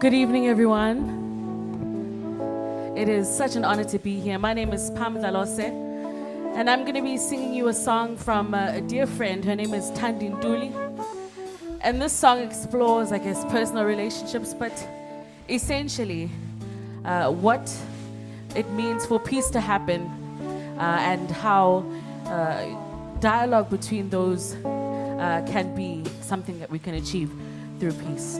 Good evening, everyone. It is such an honor to be here. My name is Spha Mdlalose, and I'm going to be singing you a song from uh, a dear friend. Her name is Tandin Duli. And this song explores, I guess, personal relationships, but essentially uh, what it means for peace to happen uh, and how uh, dialogue between those uh, can be something that we can achieve through peace.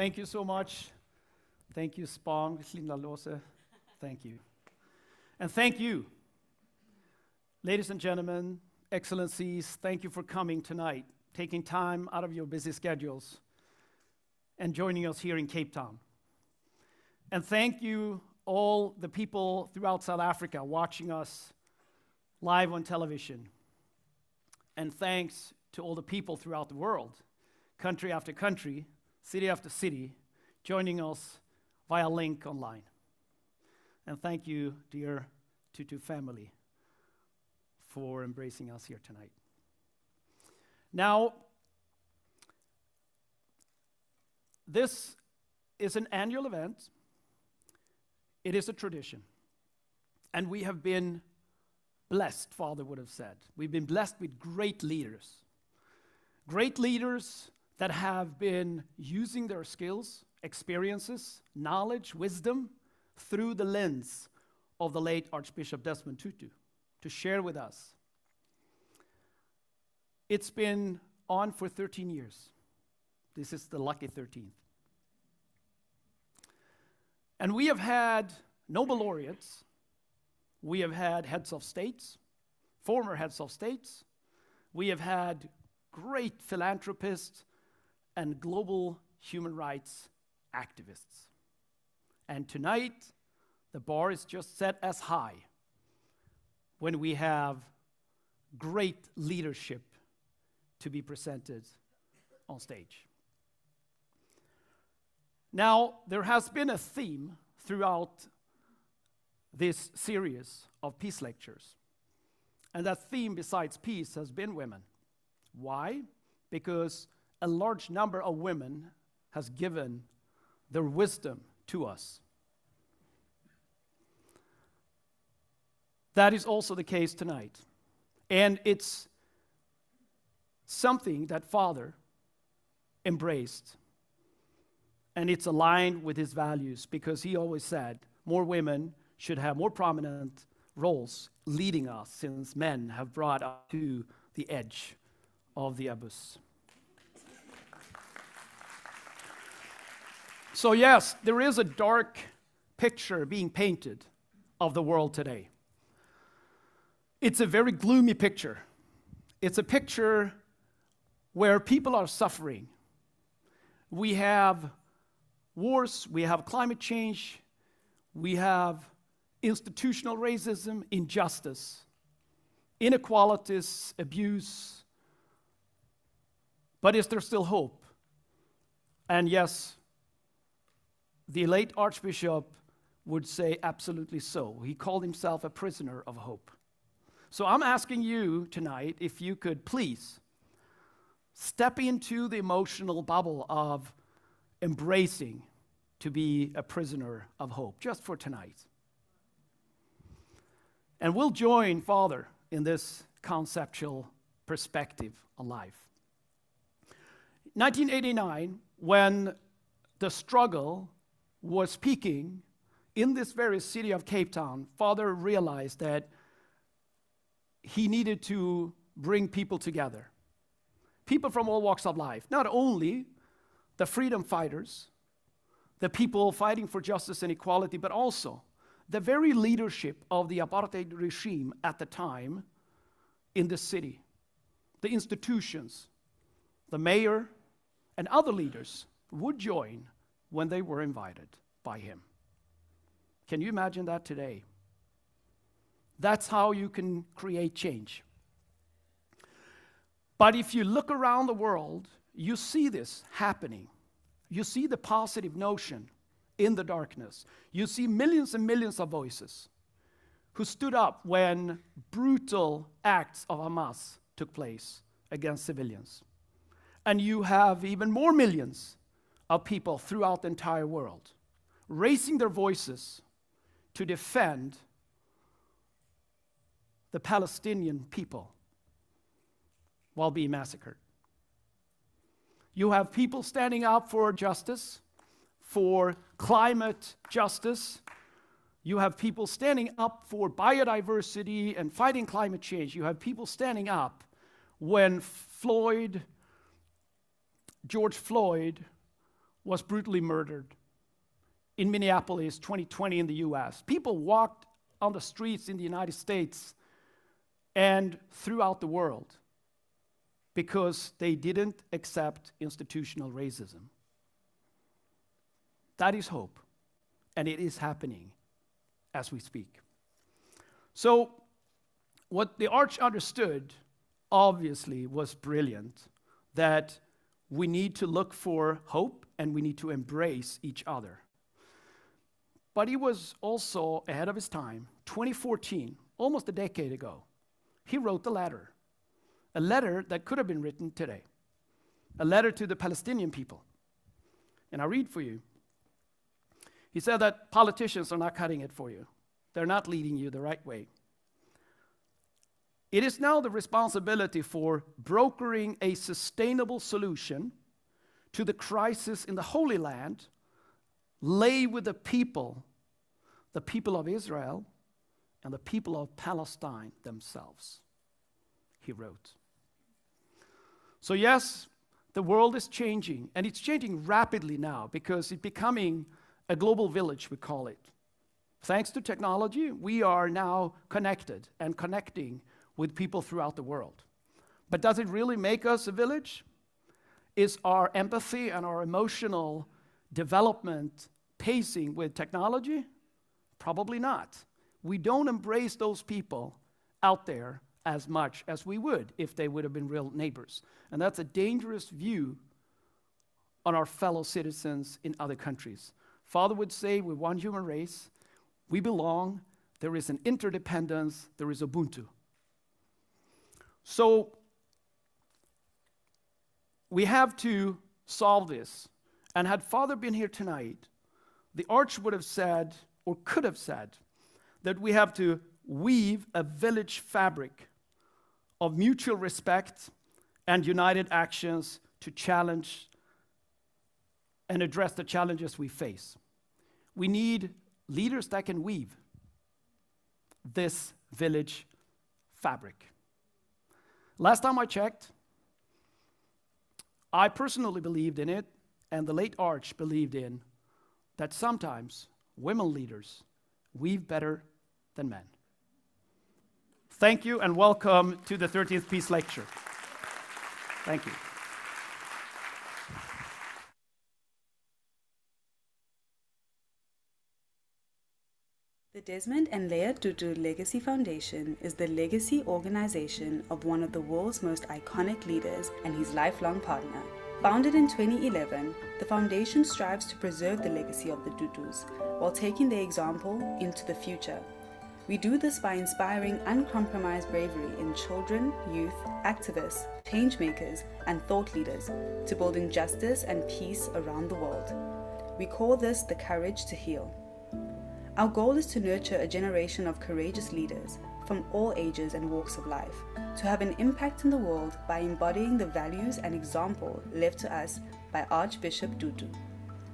Thank you so much. Thank you, Linda Lose. Thank you. And thank you, ladies and gentlemen, excellencies, thank you for coming tonight, taking time out of your busy schedules and joining us here in Cape Town. And thank you, all the people throughout South Africa watching us live on television. And thanks to all the people throughout the world, country after country, city after city, joining us via link online. And thank you, dear Tutu family, for embracing us here tonight. Now, this is an annual event, it is a tradition. And we have been blessed, Father would have said. We've been blessed with great leaders. Great leaders that have been using their skills, experiences, knowledge, wisdom through the lens of the late Archbishop Desmond Tutu to share with us. It's been on for 13 years. This is the lucky 13th. And we have had Nobel laureates, we have had heads of states, former heads of states, we have had great philanthropists and global human rights activists. And tonight, the bar is just set as high when we have great leadership to be presented on stage. Now, there has been a theme throughout this series of peace lectures. And that theme, besides peace, has been women. Why? Because a large number of women has given their wisdom to us. That is also the case tonight. And it's something that Father embraced. And it's aligned with his values because he always said more women should have more prominent roles leading us since men have brought us to the edge of the abyss. So, yes, there is a dark picture being painted of the world today. It's a very gloomy picture. It's a picture where people are suffering. We have wars, we have climate change, we have institutional racism, injustice, inequalities, abuse. But is there still hope? And yes, the late Archbishop would say absolutely so. He called himself a prisoner of hope. So I'm asking you tonight if you could please step into the emotional bubble of embracing to be a prisoner of hope, just for tonight. And we'll join Father in this conceptual perspective on life. 1989, when the struggle was speaking in this very city of Cape Town, Father realized that he needed to bring people together. People from all walks of life, not only the freedom fighters, the people fighting for justice and equality, but also the very leadership of the apartheid regime at the time in the city, the institutions, the mayor, and other leaders would join when they were invited by him. Can you imagine that today? That's how you can create change. But if you look around the world, you see this happening. You see the positive notion in the darkness. You see millions and millions of voices who stood up when brutal acts of Hamas took place against civilians. And you have even more millions of people throughout the entire world raising their voices to defend the Palestinian people while being massacred. You have people standing up for justice, for climate justice. You have people standing up for biodiversity and fighting climate change. You have people standing up when Floyd, George Floyd, was brutally murdered in Minneapolis 2020 in the US. People walked on the streets in the United States and throughout the world because they didn't accept institutional racism. That is hope, and it is happening as we speak. So, what the arch understood, obviously, was brilliant that we need to look for hope and we need to embrace each other. But he was also ahead of his time. 2014, almost a decade ago, he wrote the letter a letter that could have been written today, a letter to the Palestinian people. And I read for you. He said that politicians are not cutting it for you, they're not leading you the right way. It is now the responsibility for brokering a sustainable solution to the crisis in the Holy Land lay with the people, the people of Israel, and the people of Palestine themselves, he wrote. So, yes, the world is changing, and it's changing rapidly now because it's becoming a global village, we call it. Thanks to technology, we are now connected and connecting with people throughout the world. But does it really make us a village? Is our empathy and our emotional development pacing with technology? Probably not. We don't embrace those people out there as much as we would if they would have been real neighbors. And that's a dangerous view on our fellow citizens in other countries. Father would say, we're one human race, we belong, there is an interdependence, there is a Ubuntu. So we have to solve this. And had Father been here tonight, the arch would have said, or could have said, that we have to weave a village fabric of mutual respect and united actions to challenge and address the challenges we face. We need leaders that can weave this village fabric. Last time I checked, I personally believed in it, and the late Arch believed in that sometimes women leaders weave better than men. Thank you and welcome to the 13th Peace Lecture. Thank you. The Desmond and Leah Tutu Legacy Foundation is the legacy organization of one of the world's most iconic leaders and his lifelong partner. Founded in 2011, the foundation strives to preserve the legacy of the Tutus while taking their example into the future. We do this by inspiring uncompromised bravery in children, youth, activists, changemakers, and thought leaders to building justice and peace around the world. We call this the courage to heal. Our goal is to nurture a generation of courageous leaders from all ages and walks of life to have an impact in the world by embodying the values and example left to us by Archbishop Tutu.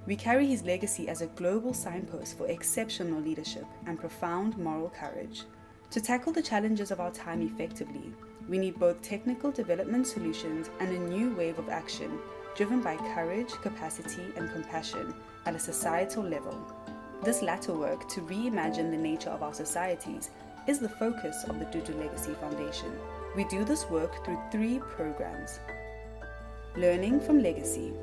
We carry his legacy as a global signpost for exceptional leadership and profound moral courage. To tackle the challenges of our time effectively, we need both technical development solutions and a new wave of action driven by courage, capacity, and compassion at a societal level. This latter work to reimagine the nature of our societies is the focus of the Tutu Legacy Foundation. We do this work through three programs Learning from Legacy.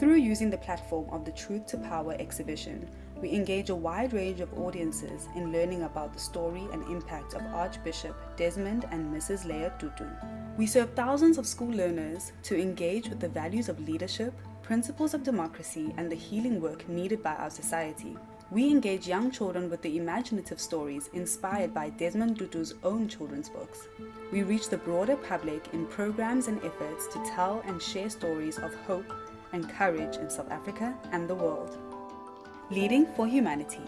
Through using the platform of the Truth to Power exhibition, we engage a wide range of audiences in learning about the story and impact of Archbishop Desmond and Mrs. Leah Tutu. We serve thousands of school learners to engage with the values of leadership, principles of democracy, and the healing work needed by our society. We engage young children with the imaginative stories inspired by Desmond Tutu's own children's books. We reach the broader public in programs and efforts to tell and share stories of hope and courage in South Africa and the world. Leading for Humanity.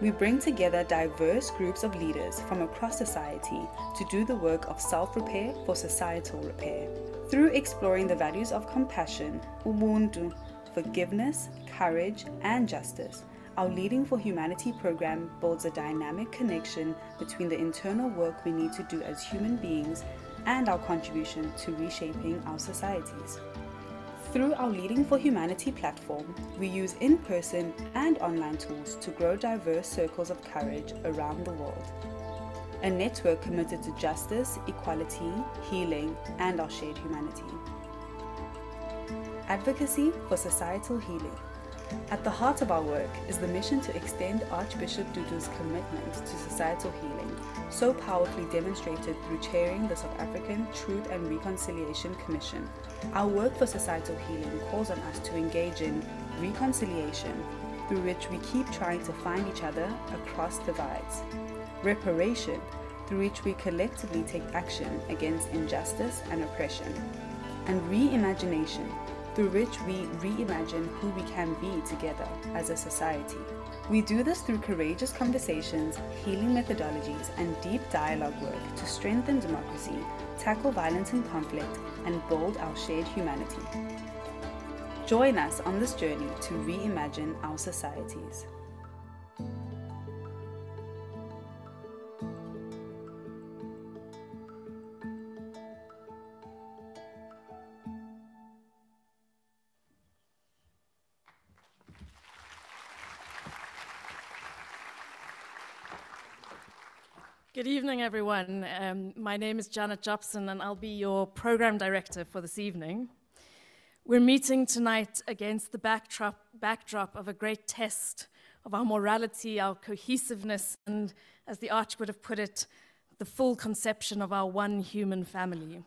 We bring together diverse groups of leaders from across society to do the work of self repair for societal repair. Through exploring the values of compassion, ubuntu, forgiveness, courage, and justice, our Leading for Humanity program builds a dynamic connection between the internal work we need to do as human beings and our contribution to reshaping our societies. Through our Leading for Humanity platform, we use in person and online tools to grow diverse circles of courage around the world. A network committed to justice, equality, healing, and our shared humanity. Advocacy for societal healing. At the heart of our work is the mission to extend Archbishop Tutu's commitment to societal healing, so powerfully demonstrated through chairing the South African Truth and Reconciliation Commission. Our work for societal healing calls on us to engage in reconciliation, through which we keep trying to find each other across divides, reparation, through which we collectively take action against injustice and oppression, and reimagination, through which we reimagine who we can be together as a society. We do this through courageous conversations, healing methodologies, and deep dialogue work to strengthen democracy, tackle violence and conflict, and build our shared humanity. Join us on this journey to reimagine our societies. Good evening, everyone. Um, my name is Janet Jobson, and I'll be your program director for this evening. We're meeting tonight against the backdrop, backdrop of a great test of our morality, our cohesiveness, and, as the Arch would have put it, the full conception of our one human family.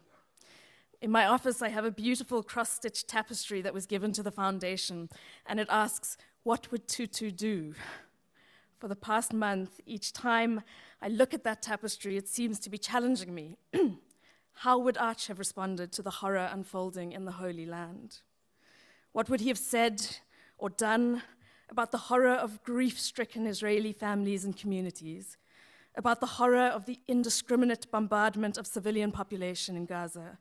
In my office, I have a beautiful cross stitched tapestry that was given to the foundation, and it asks, What would Tutu do? For the past month, each time I look at that tapestry, it seems to be challenging me. How would Arch have responded to the horror unfolding in the Holy Land? What would he have said or done about the horror of grief stricken Israeli families and communities, about the horror of the indiscriminate bombardment of civilian population in Gaza,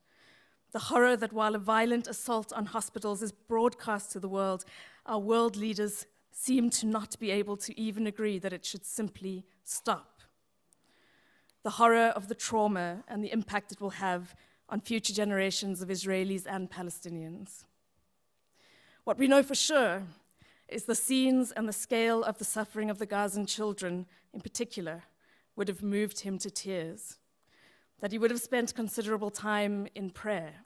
the horror that while a violent assault on hospitals is broadcast to the world, our world leaders seem to not be able to even agree that it should simply stop the horror of the trauma and the impact it will have on future generations of Israelis and Palestinians. What we know for sure is the scenes and the scale of the suffering of the Gazan children, in particular, would have moved him to tears, that he would have spent considerable time in prayer,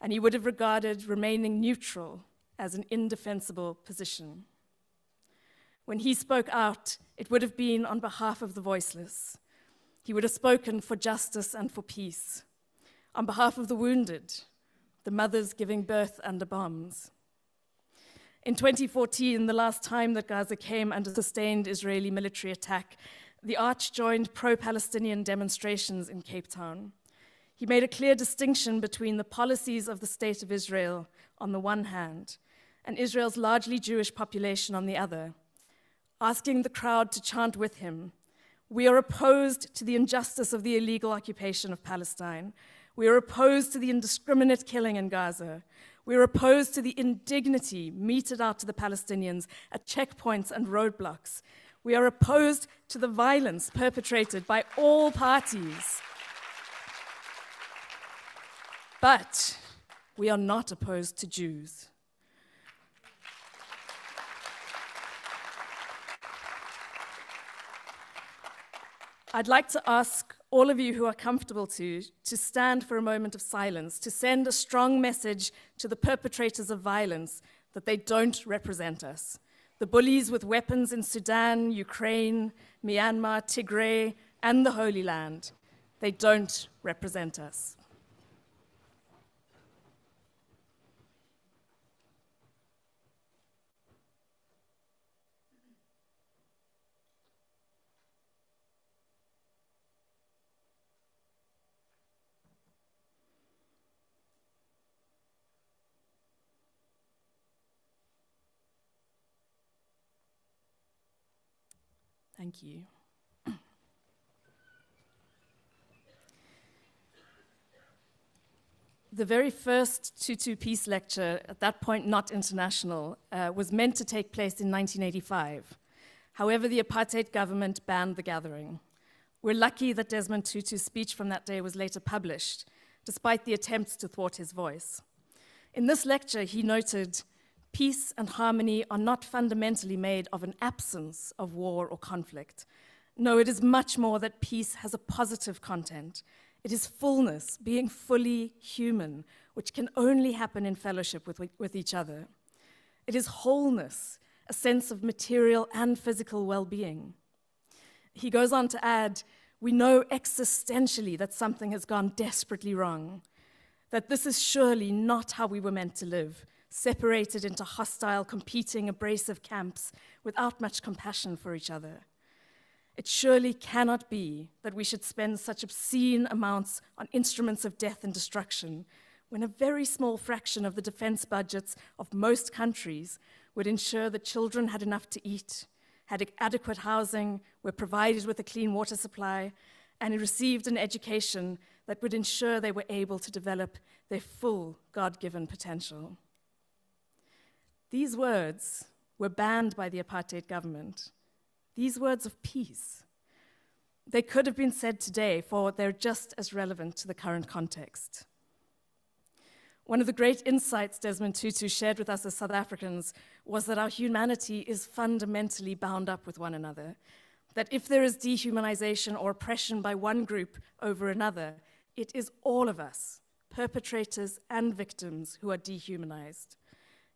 and he would have regarded remaining neutral as an indefensible position. When he spoke out, it would have been on behalf of the voiceless. He would have spoken for justice and for peace, on behalf of the wounded, the mothers giving birth under bombs. In 2014, the last time that Gaza came under sustained Israeli military attack, the Arch joined pro Palestinian demonstrations in Cape Town. He made a clear distinction between the policies of the State of Israel on the one hand and Israel's largely Jewish population on the other, asking the crowd to chant with him We are opposed to the injustice of the illegal occupation of Palestine. We are opposed to the indiscriminate killing in Gaza. We are opposed to the indignity meted out to the Palestinians at checkpoints and roadblocks. We are opposed to the violence perpetrated by all parties. But we are not opposed to Jews. I'd like to ask all of you who are comfortable to, to stand for a moment of silence, to send a strong message to the perpetrators of violence that they don't represent us. The bullies with weapons in Sudan, Ukraine, Myanmar, Tigray, and the Holy Land, they don't represent us. Thank you. the very first Tutu Peace Lecture, at that point not international, uh, was meant to take place in 1985. However, the apartheid government banned the gathering. We're lucky that Desmond Tutu's speech from that day was later published, despite the attempts to thwart his voice. In this lecture, he noted Peace and harmony are not fundamentally made of an absence of war or conflict. No, it is much more that peace has a positive content. It is fullness, being fully human, which can only happen in fellowship with, with each other. It is wholeness, a sense of material and physical well being. He goes on to add, we know existentially that something has gone desperately wrong, that this is surely not how we were meant to live, separated into hostile, competing, abrasive camps without much compassion for each other. It surely cannot be that we should spend such obscene amounts on instruments of death and destruction when a very small fraction of the defense budgets of most countries would ensure that children had enough to eat, had adequate housing, were provided with a clean water supply, and received an education that would ensure they were able to develop their full God given potential. These words were banned by the apartheid government. These words of peace. They could have been said today, for they're just as relevant to the current context. One of the great insights Desmond Tutu shared with us as South Africans was that our humanity is fundamentally bound up with one another. That if there is dehumanization or oppression by one group over another, it is all of us, perpetrators and victims, who are dehumanized.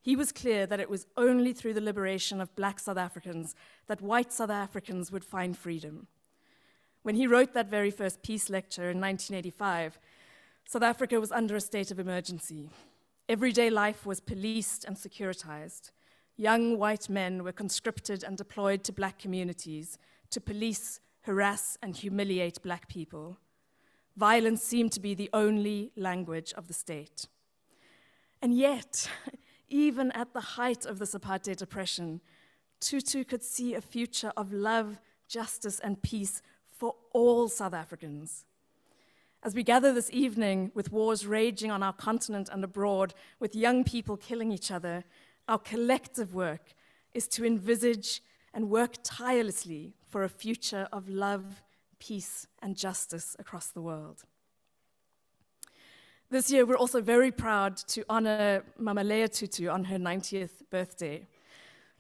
He was clear that it was only through the liberation of black South Africans that white South Africans would find freedom. When he wrote that very first peace lecture in 1985, South Africa was under a state of emergency. Everyday life was policed and securitized. Young white men were conscripted and deployed to black communities to police, harass, and humiliate black people. Violence seemed to be the only language of the state. And yet, even at the height of this apartheid oppression, Tutu could see a future of love, justice, and peace for all South Africans. As we gather this evening with wars raging on our continent and abroad, with young people killing each other, our collective work is to envisage and work tirelessly for a future of love, peace, and justice across the world. This year, we're also very proud to honor Mama Leah Tutu on her 90th birthday.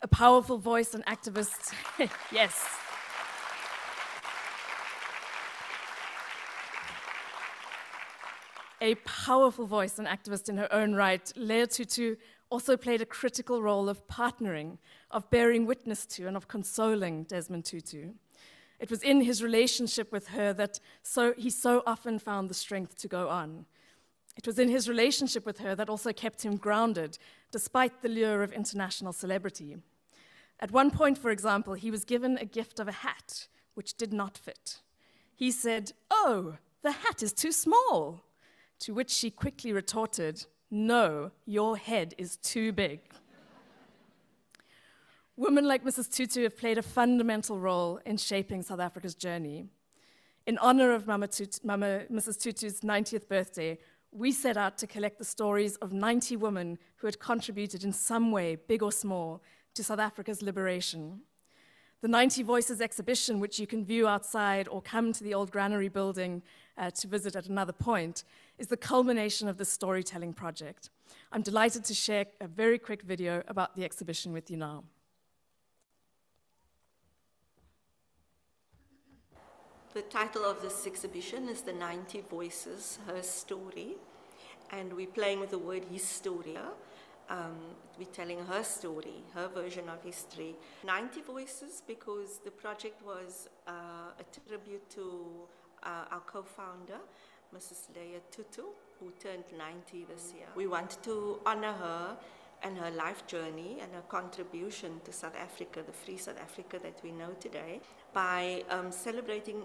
A powerful voice and activist, yes. A powerful voice and activist in her own right, Leah Tutu also played a critical role of partnering, of bearing witness to, and of consoling Desmond Tutu. It was in his relationship with her that so, he so often found the strength to go on. It was in his relationship with her that also kept him grounded, despite the lure of international celebrity. At one point, for example, he was given a gift of a hat which did not fit. He said, Oh, the hat is too small. To which she quickly retorted, No, your head is too big. Women like Mrs. Tutu have played a fundamental role in shaping South Africa's journey. In honor of Mama Mama, Mrs. Tutu's 90th birthday, we set out to collect the stories of 90 women who had contributed in some way, big or small, to South Africa's liberation. The 90 Voices exhibition, which you can view outside or come to the old granary building uh, to visit at another point, is the culmination of this storytelling project. I'm delighted to share a very quick video about the exhibition with you now. The title of this exhibition is The 90 Voices, Her Story. And we're playing with the word historia. Um, we're telling her story, her version of history. 90 Voices because the project was uh, a tribute to uh, our co-founder, Mrs. Leah Tutu, who turned 90 this year. We want to honor her and her life journey and her contribution to South Africa, the free South Africa that we know today, by um, celebrating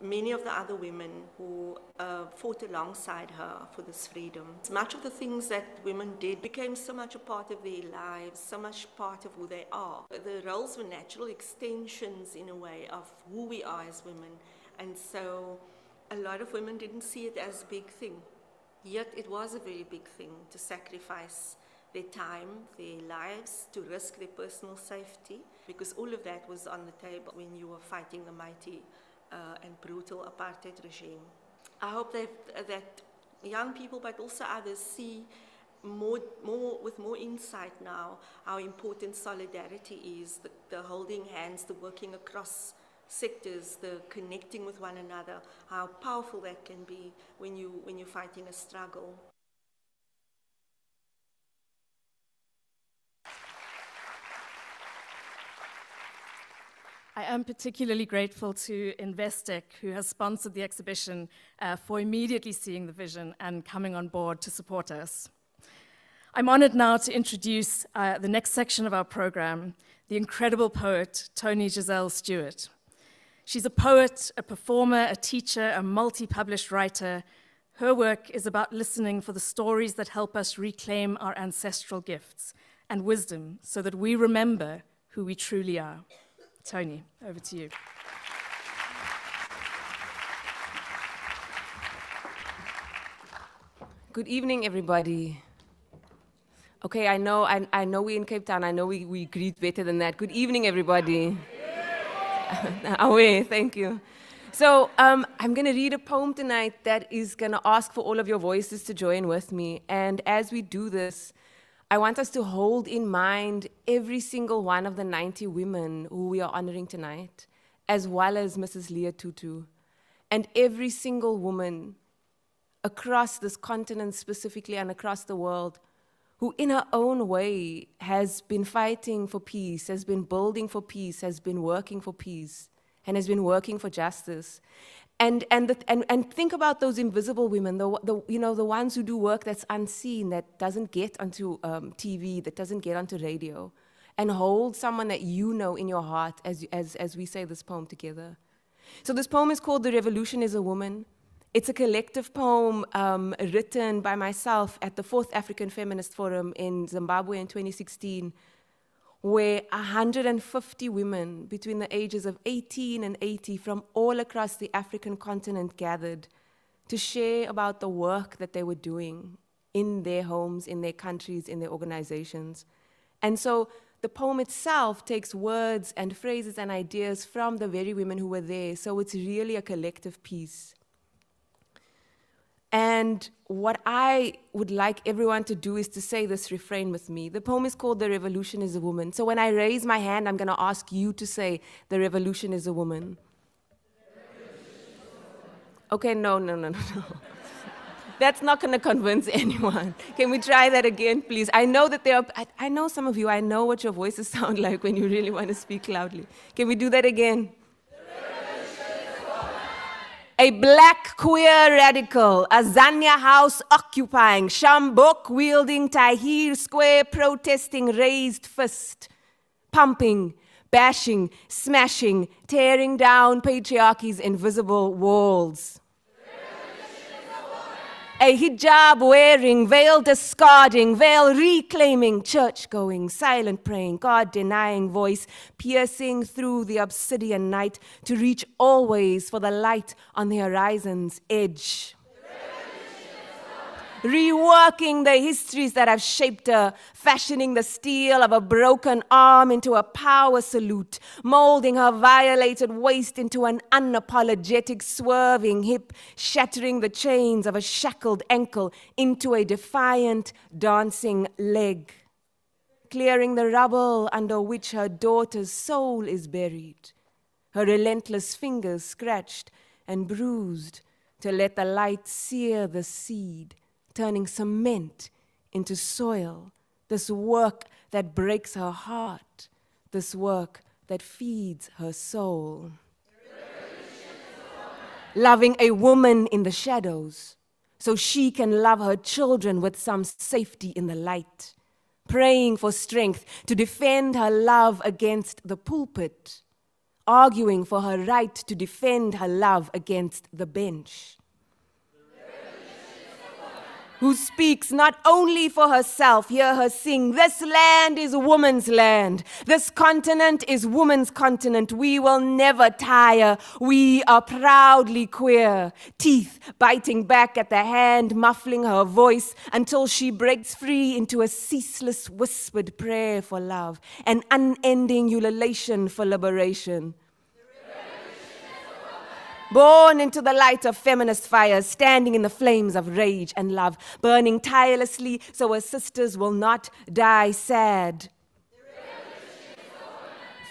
many of the other women who uh, fought alongside her for this freedom. Much of the things that women did became so much a part of their lives, so much part of who they are. The roles were natural extensions, in a way, of who we are as women. And so a lot of women didn't see it as a big thing. Yet it was a very big thing to sacrifice their time, their lives, to risk their personal safety, because all of that was on the table when you were fighting the mighty uh, and brutal apartheid regime. I hope that, that young people, but also others, see more, more, with more insight now how important solidarity is, the, the holding hands, the working across sectors, the connecting with one another, how powerful that can be when, you, when you're fighting a struggle. I am particularly grateful to Investec, who has sponsored the exhibition, uh, for immediately seeing the vision and coming on board to support us. I'm honored now to introduce uh, the next section of our program, the incredible poet Toni Giselle Stuart. She's a poet, a performer, a teacher, a multi published writer. Her work is about listening for the stories that help us reclaim our ancestral gifts and wisdom so that we remember who we truly are. Toni, over to you. Good evening, everybody. Okay, I know, I, I know we're in Cape Town. I know we, we greet better than that. Good evening, everybody. Away, thank you. So um, I'm going to read a poem tonight that is going to ask for all of your voices to join with me. And as we do this, I want us to hold in mind every single one of the 90 women who we are honoring tonight, as well as Mrs. Leah Tutu, and every single woman across this continent specifically and across the world who, in her own way, has been fighting for peace, has been building for peace, has been working for peace, and has been working for justice and and, the, and and think about those invisible women, the, the you know the ones who do work that's unseen, that doesn't get onto um, TV, that doesn't get onto radio, and hold someone that you know in your heart as as as we say this poem together. So this poem is called "The Revolution Is a Woman." It's a collective poem um, written by myself at the Fourth African Feminist Forum in Zimbabwe in 2016 where 150 women between the ages of 18 and 80 from all across the African continent gathered to share about the work that they were doing in their homes, in their countries, in their organizations. And so the poem itself takes words and phrases and ideas from the very women who were there, so it's really a collective piece. And what I would like everyone to do is to say this refrain with me. The poem is called The Revolution is a Woman. So when I raise my hand, I'm going to ask you to say, The Revolution is a Woman. Okay, no, no, no, no, no. That's not going to convince anyone. Can we try that again, please? I know that there are, I, I know some of you, I know what your voices sound like when you really want to speak loudly. Can we do that again? A black queer radical, a Azania house occupying, sjambok wielding, Tahrir Square protesting, raised fist, pumping, bashing, smashing, tearing down patriarchy's invisible walls a hijab wearing, veil discarding, veil reclaiming, church going, silent praying, God denying voice, piercing through the obsidian night to reach always for the light on the horizon's edge reworking the histories that have shaped her, fashioning the steel of a broken arm into a power salute, molding her violated waist into an unapologetic swerving hip, shattering the chains of a shackled ankle into a defiant dancing leg, clearing the rubble under which her daughter's soul is buried, her relentless fingers scratched and bruised to let the light sear the seed turning cement into soil, this work that breaks her heart, this work that feeds her soul. Loving a woman in the shadows so she can love her children with some safety in the light. Praying for strength to defend her love against the pulpit. Arguing for her right to defend her love against the bench who speaks not only for herself, hear her sing, This land is woman's land. This continent is woman's continent. We will never tire. We are proudly queer. Teeth biting back at the hand, muffling her voice until she breaks free into a ceaseless whispered prayer for love, an unending ululation for liberation. Born into the light of feminist fires, standing in the flames of rage and love, burning tirelessly so her sisters will not die sad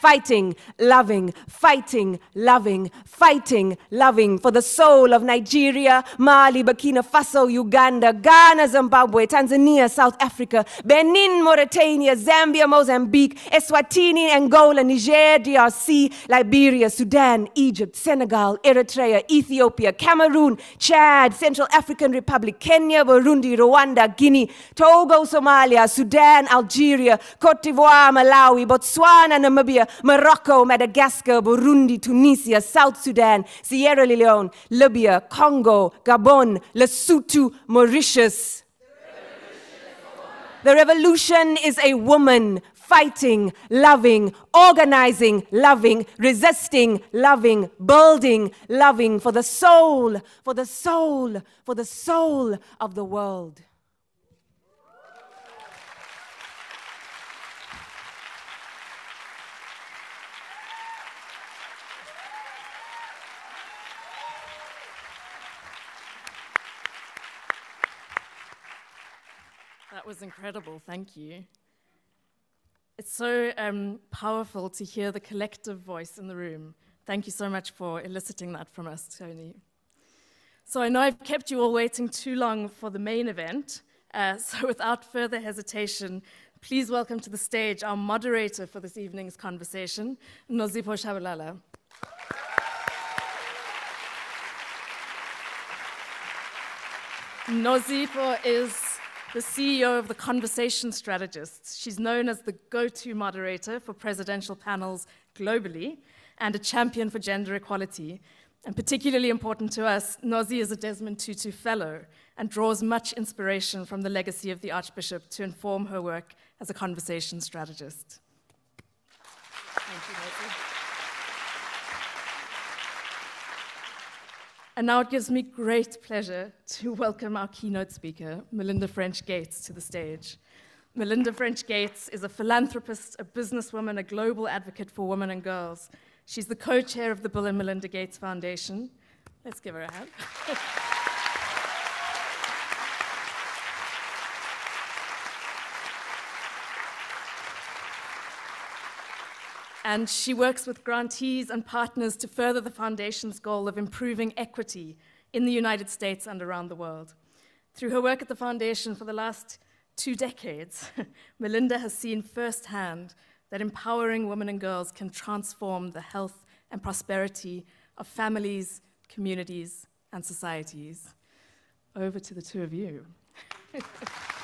fighting, loving, fighting, loving, fighting, loving for the soul of Nigeria, Mali, Burkina Faso, Uganda, Ghana, Zimbabwe, Tanzania, South Africa, Benin, Mauritania, Zambia, Mozambique, Eswatini, Angola, Niger, DRC, Liberia, Sudan, Egypt, Senegal, Eritrea, Ethiopia, Cameroon, Chad, Central African Republic, Kenya, Burundi, Rwanda, Guinea, Togo, Somalia, Sudan, Algeria, Cote d'Ivoire, Malawi, Botswana, Namibia, Morocco, Madagascar, Burundi, Tunisia, South Sudan, Sierra Leone, Libya, Congo, Gabon, Lesotho, Mauritius. The revolution is a woman fighting, loving, organizing, loving, resisting, loving, building, loving for the soul, for the soul, for the soul of the world. Was incredible. Thank you. It's so um, powerful to hear the collective voice in the room. Thank you so much for eliciting that from us, Toni. So I know I've kept you all waiting too long for the main event. Uh, so without further hesitation, please welcome to the stage our moderator for this evening's conversation, Nozipho Shabalala. Nozipho is the CEO of the Conversation Strategists. She's known as the go to moderator for presidential panels globally and a champion for gender equality. And particularly important to us, Nozi is a Desmond Tutu Fellow and draws much inspiration from the legacy of the Archbishop to inform her work as a conversation strategist. Thank you, Nozi. And now it gives me great pleasure to welcome our keynote speaker, Melinda French Gates, to the stage. Melinda French Gates is a philanthropist, a businesswoman, a global advocate for women and girls. She's the co chair of the Bill and Melinda Gates Foundation. Let's give her a hand. and she works with grantees and partners to further the foundation's goal of improving equity in the United States and around the world. Through her work at the foundation for the last two decades, Melinda has seen firsthand that empowering women and girls can transform the health and prosperity of families, communities, and societies. Over to the two of you.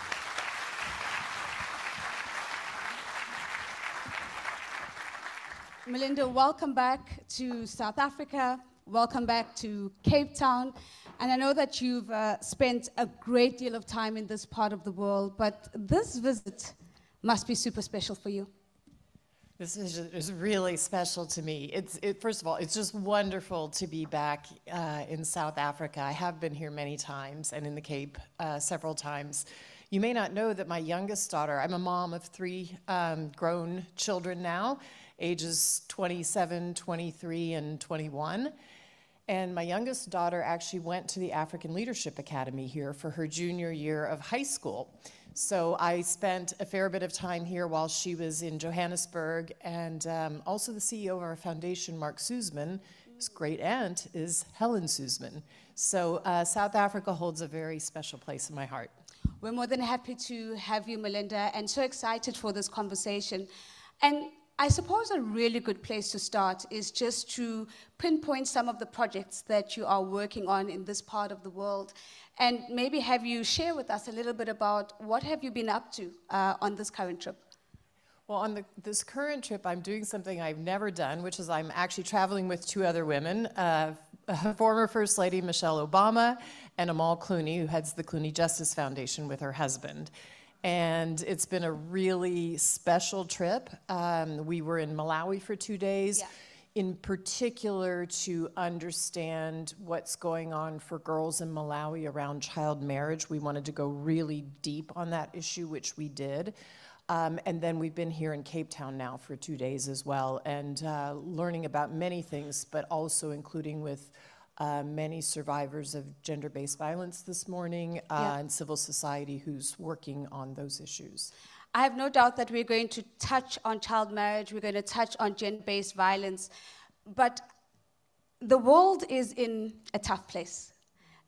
Melinda, welcome back to South Africa. Welcome back to Cape Town. And I know that you've uh, spent a great deal of time in this part of the world, but this visit must be super special for you. This is, is really special to me. It's, it, first of all, it's just wonderful to be back uh, in South Africa. I have been here many times and in the Cape uh, several times. You may not know that my youngest daughter, I'm a mom of three um, grown children now, ages 27, 23, and 21. And my youngest daughter actually went to the African Leadership Academy here for her junior year of high school. So I spent a fair bit of time here while she was in Johannesburg, and um, also the CEO of our foundation, Mark Suzman, his great aunt is Helen Suzman. So uh, South Africa holds a very special place in my heart. We're more than happy to have you, Melinda, and so excited for this conversation. And I suppose a really good place to start is just to pinpoint some of the projects that you are working on in this part of the world and maybe have you share with us a little bit about what have you been up to uh, on this current trip? Well, on the, this current trip, I'm doing something I've never done, which is I'm actually traveling with two other women, uh, former First Lady Michelle Obama and Amal Clooney, who heads the Clooney Justice Foundation with her husband and it's been a really special trip. Um, we were in Malawi for two days. Yeah. In particular, to understand what's going on for girls in Malawi around child marriage. We wanted to go really deep on that issue, which we did. Um, and then we've been here in Cape Town now for two days as well, and uh, learning about many things, but also including with uh, many survivors of gender based violence this morning uh, yeah. and civil society who's working on those issues. I have no doubt that we're going to touch on child marriage, we're going to touch on gender based violence, but the world is in a tough place.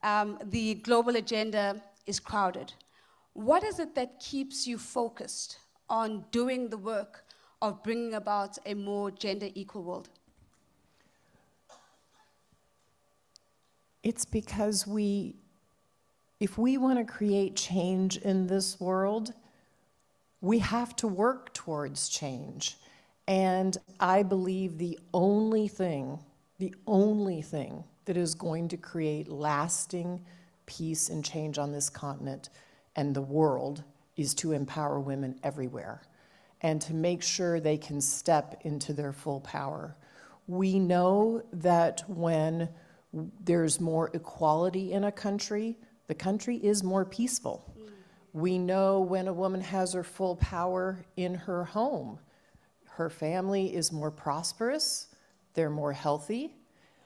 Um, the global agenda is crowded. What is it that keeps you focused on doing the work of bringing about a more gender equal world? It's because we, if we want to create change in this world, we have to work towards change. And I believe the only thing, the only thing that is going to create lasting peace and change on this continent and the world is to empower women everywhere and to make sure they can step into their full power. We know that when there's more equality in a country, the country is more peaceful. We know when a woman has her full power in her home, her family is more prosperous, they're more healthy.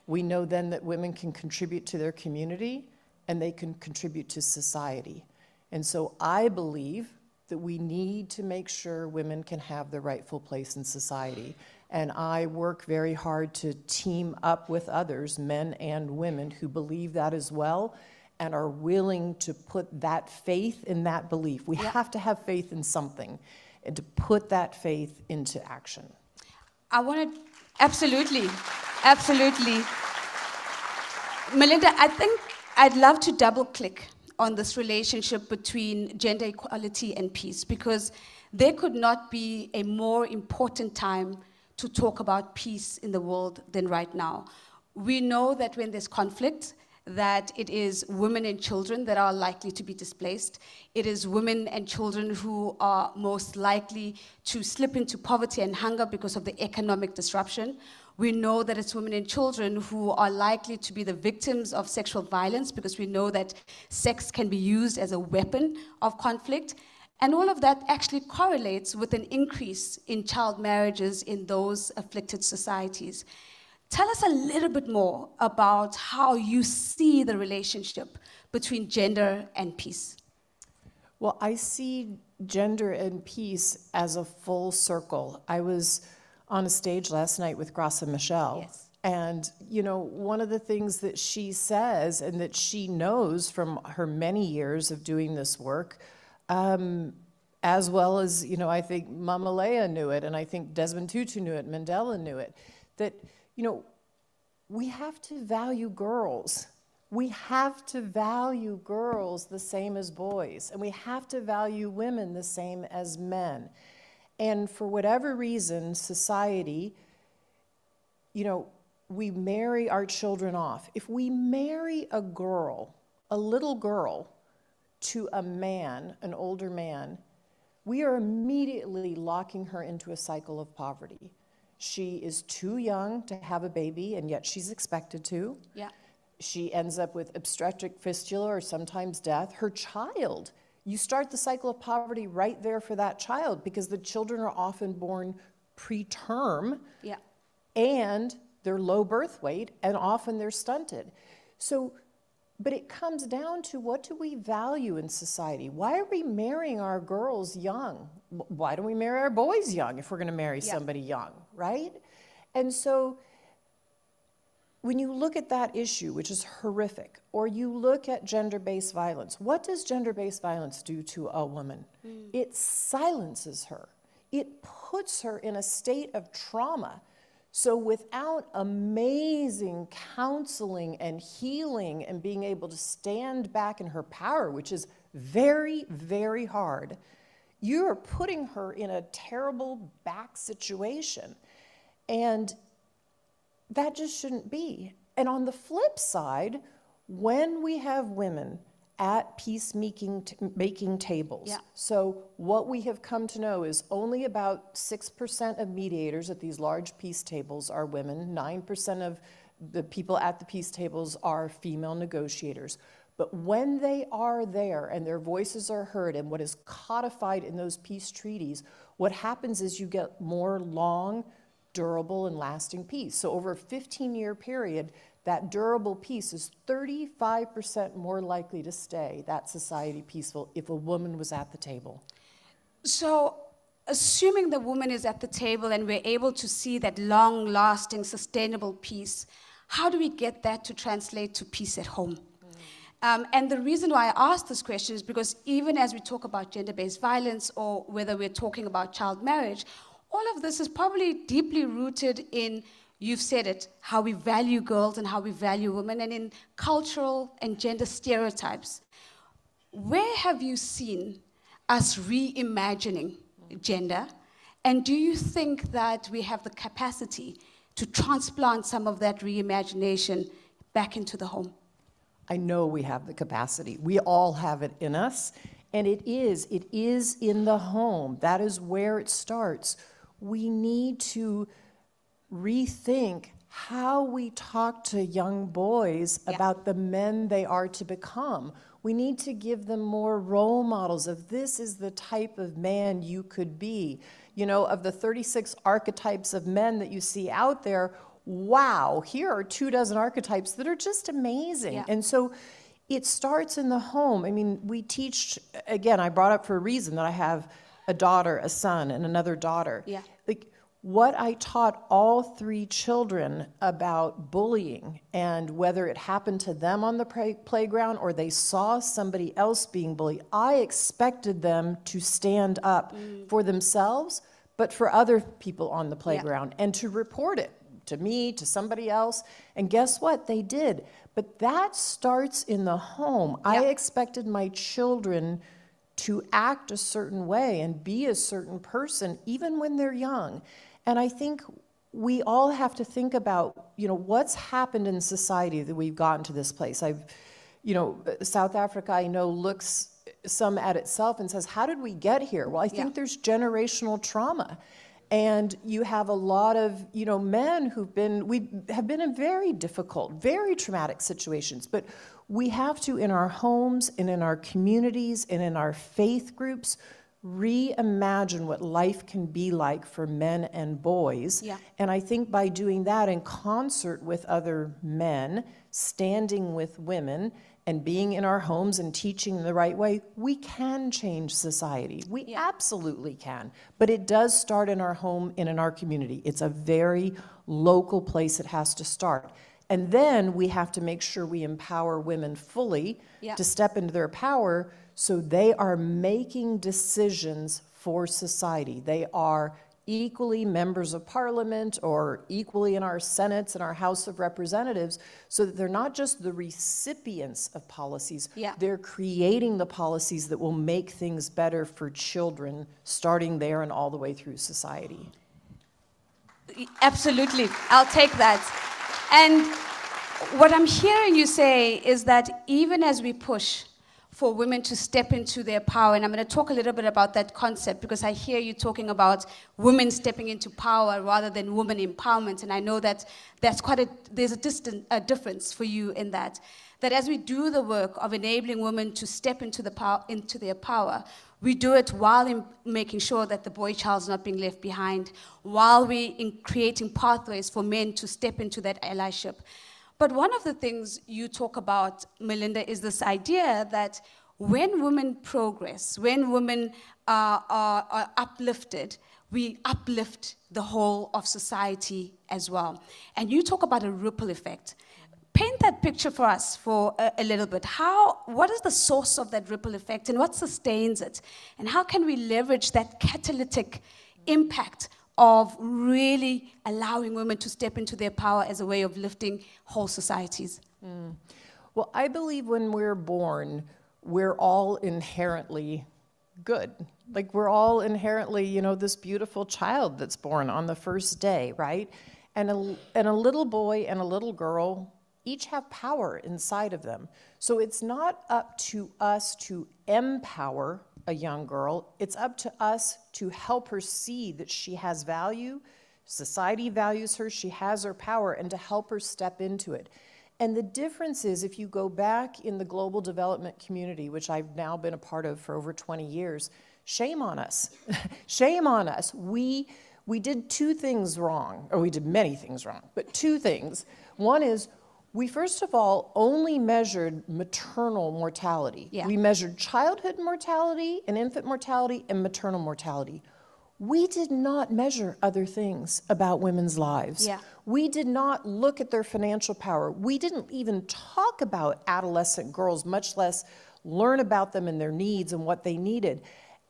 We know then that women can contribute to their community and they can contribute to society. And so I believe that we need to make sure women can have the rightful place in society. And I work very hard to team up with others, men and women, who believe that as well and are willing to put that faith in that belief. We yeah. have to have faith in something and to put that faith into action. I want to, absolutely, absolutely. Melinda, I think I'd love to double click on this relationship between gender equality and peace because there could not be a more important time to talk about peace in the world than right now. We know that when there's conflict, that it is women and children that are likely to be displaced. It is women and children who are most likely to slip into poverty and hunger because of the economic disruption. We know that it's women and children who are likely to be the victims of sexual violence because we know that sex can be used as a weapon of conflict. And all of that actually correlates with an increase in child marriages in those afflicted societies. Tell us a little bit more about how you see the relationship between gender and peace. Well, I see gender and peace as a full circle. I was on a stage last night with Graça Machel. Yes. And, you know, one of the things that she says and that she knows from her many years of doing this work, um, as well as, you know, I think Mama Leah knew it, and I think Desmond Tutu knew it, Mandela knew it, that, you know, we have to value girls. We have to value girls the same as boys, and we have to value women the same as men. And for whatever reason, society, you know, we marry our children off. If we marry a girl, a little girl, to a man, an older man, we are immediately locking her into a cycle of poverty. She is too young to have a baby, and yet she's expected to. Yeah. She ends up with obstetric fistula or sometimes death. Her child, you start the cycle of poverty right there for that child because the children are often born preterm Yeah. and they're low birth weight and often they're stunted. So, but it comes down to what do we value in society? Why are we marrying our girls young? Why don't we marry our boys young if we're going to marry Yeah. somebody young, right? And so when you look at that issue, which is horrific, or you look at gender based violence, what does gender based violence do to a woman? Hmm. It silences her, it puts her in a state of trauma. So, without amazing counseling and healing and being able to stand back in her power, which is very, very hard, you are putting her in a terrible back situation. And that just shouldn't be. And on the flip side, when we have women at peacemaking t- making tables, Yeah. so what we have come to know is only about 6% of mediators at these large peace tables are women, 9% of the people at the peace tables are female negotiators. But when they are there and their voices are heard and what is codified in those peace treaties, what happens is you get more long, durable, and lasting peace. So over a 15 year period, that durable peace is 35% more likely to stay, that society peaceful, if a woman was at the table. So, assuming the woman is at the table and we're able to see that long lasting, sustainable peace, how do we get that to translate to peace at home? Um, and the reason why I ask this question is because even as we talk about gender based violence or whether we're talking about child marriage, all of this is probably deeply rooted in, you've said it, how we value girls and how we value women, and in cultural and gender stereotypes. Where have you seen us reimagining gender? And do you think that we have the capacity to transplant some of that reimagination back into the home? I know we have the capacity. We all have it in us. And it is, it is in the home. That is where it starts. We need to rethink how we talk to young boys Yeah. about the men they are to become. We need to give them more role models of this is the type of man you could be. You know, of the 36 archetypes of men that you see out there, wow, here are two dozen archetypes that are just amazing. Yeah. And so it starts in the home. I mean, we teach, again, I brought up for a reason that I have a daughter, a son, and another daughter. Yeah. Like, what I taught all three children about bullying and whether it happened to them on the play- playground or they saw somebody else being bullied, I expected them to stand up mm. for themselves, but for other people on the playground and to report it to me, to somebody else. And guess what? They did. But that starts in the home. I expected my children to act a certain way and be a certain person, even when they're young. And I think we all have to think about, you know, what's happened in society that we've gotten to this place. I've, you know, South Africa, I know, looks some at itself and says, how did we get here? Well, I think Yeah. there's generational trauma. And you have a lot of, you know, men who've been, we have been in very difficult, very traumatic situations. But we have to, in our homes and in our communities and in our faith groups, reimagine what life can be like for men and boys. Yeah. And I think by doing that in concert with other men, standing with women, and being in our homes and teaching the right way, we can change society. We Yeah. absolutely can. But it does start in our home and in our community. It's a very local place it has to start. And then we have to make sure we empower women fully Yeah. to step into their power so they are making decisions for society. They are equally members of parliament or equally in our senates and our house of representatives so that they're not just the recipients of policies Yeah. they're creating the policies that will make things better for children starting there and all the way through society Absolutely. I'll take that. And what I'm hearing you say is that even as we push for women to step into their power, and I'm going to talk a little bit about that concept because I hear you talking about women stepping into power rather than women empowerment, and I know that that's quite a there's a distant a difference for you in that. That as we do the work of enabling women to step into the power into their power, we do it while in making sure that the boy child is not being left behind, while we in creating pathways for men to step into that allyship. But one of the things you talk about, Melinda, is this idea that when women progress, when women are, are, are uplifted, we uplift the whole of society as well. And you talk about a ripple effect. Paint that picture for us for a, a little bit. How, what is the source of that ripple effect and what sustains it? And how can we leverage that catalytic impact of really allowing women to step into their power as a way of lifting whole societies? Mm. Well, I believe when we're born, we're all inherently good. Like we're all inherently, you know, this beautiful child that's born on the first day, right? And a, and a little boy and a little girl each have power inside of them. So it's not up to us to empower a young girl, it's up to us to help her see that she has value, society values her, she has her power, and to help her step into it. And the difference is if you go back in the global development community, which I've now been a part of for over 20 years, shame on us. shame on us. We, we did two things wrong, or we did many things wrong, but two things. One is we first of all only measured maternal mortality. Yeah. We measured childhood mortality and infant mortality and maternal mortality. We did not measure other things about women's lives. Yeah. We did not look at their financial power. We didn't even talk about adolescent girls, much less learn about them and their needs and what they needed.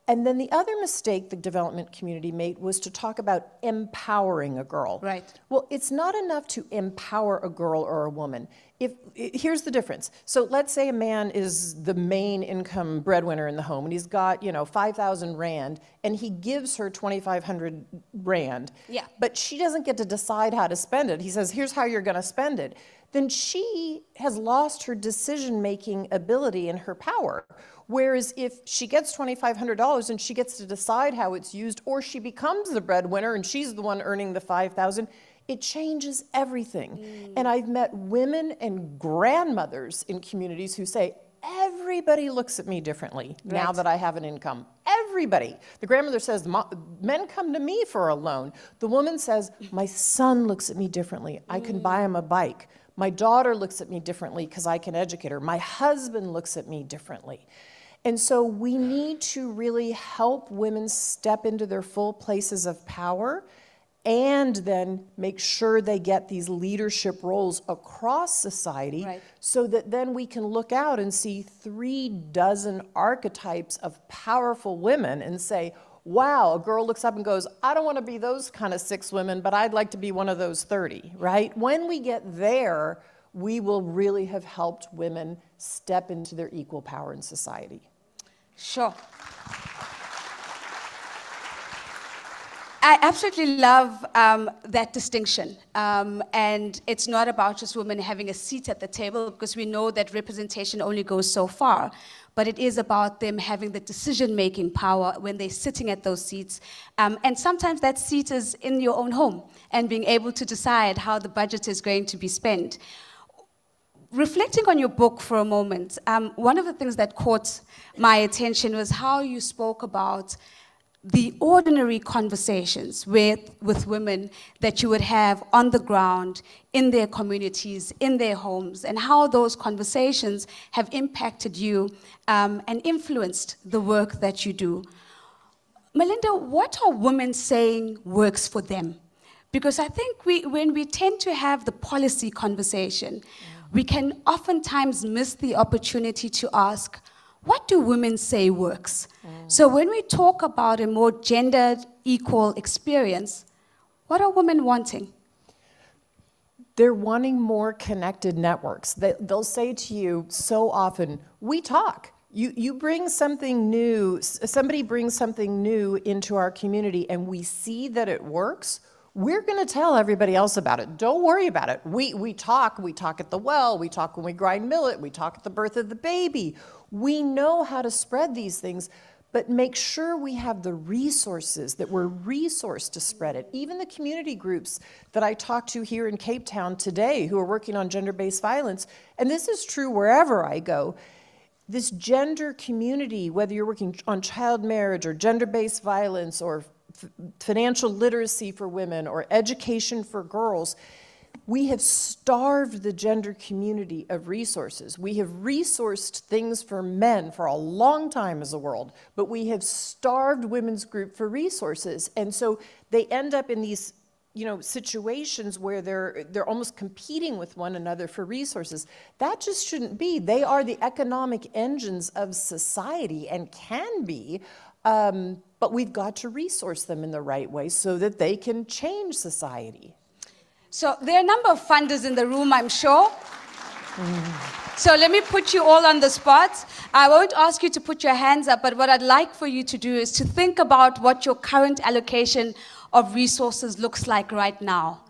And then the other mistake the development community made was to talk about empowering a girl. Right. Well, it's not enough to empower a girl or a woman. If here's the difference. So let's say a man is the main income breadwinner in the home and he's got, you know, 5,000 rand and he gives her 2,500 rand. Yeah. But she doesn't get to decide how to spend it. He says, "Here's how you're going to spend it." Then she has lost her decision-making ability and her power. Whereas if she gets $2,500 and she gets to decide how it's used, or she becomes the breadwinner and she's the one earning the 5,000, it changes everything. Mm. And I've met women and grandmothers in communities who say, everybody looks at me differently now that I have an income. Everybody. The grandmother says, men come to me for a loan. The woman says, my son looks at me differently. I can mm. buy him a bike. My daughter looks at me differently because I can educate her. My husband looks at me differently. And so we need to really help women step into their full places of power and then make sure they get these leadership roles across society Right. so that then we can look out and see three dozen archetypes of powerful women and say, wow, a girl looks up and goes, I don't want to be those kind of six women, but I'd like to be one of those 30, right? When we get there, we will really have helped women step into their equal power in society. Sure. I absolutely love um, that distinction. Um, and it's not about just women having a seat at the table because we know that representation only goes so far. But it is about them having the decision making power when they're sitting at those seats. Um, and sometimes that seat is in your own home and being able to decide how the budget is going to be spent. Reflecting on your book for a moment, um, one of the things that caught my attention was how you spoke about the ordinary conversations with, with women that you would have on the ground, in their communities, in their homes, and how those conversations have impacted you um, and influenced the work that you do. Melinda, what are women saying works for them? Because I think we, when we tend to have the policy conversation, we can oftentimes miss the opportunity to ask, what do women say works? Mm. So when we talk about a more gendered, equal experience, what are women wanting? They're wanting more connected networks. They, will say to you so often, we talk. You, you bring something new, somebody brings something new into our community and we see that it works, we're going to tell everybody else about it. Don't worry about it. We, we talk. We talk at the well. We talk when we grind millet. We talk at the birth of the baby. We know how to spread these things, but make sure we have the resources, that we're resourced to spread it. Even the community groups that I talked to here in Cape Town today who are working on gender based violence, and this is true wherever I go. This gender community, whether you're working on child marriage or gender based violence or financial literacy for women or education for girls, we have starved the gender community of resources. We have resourced things for men for a long time as a world, but we have starved women's group for resources. And so they end up in these you know situations where they're they're almost competing with one another for resources that just shouldn't be they are the economic engines of society and can be um, but we've got to resource them in the right way so that they can change society. So there are a number of funders in the room, I'm sure. So let me put you all on the spot. I won't ask you to put your hands up, but what I'd like for you to do is to think about what your current allocation of resources looks like right now.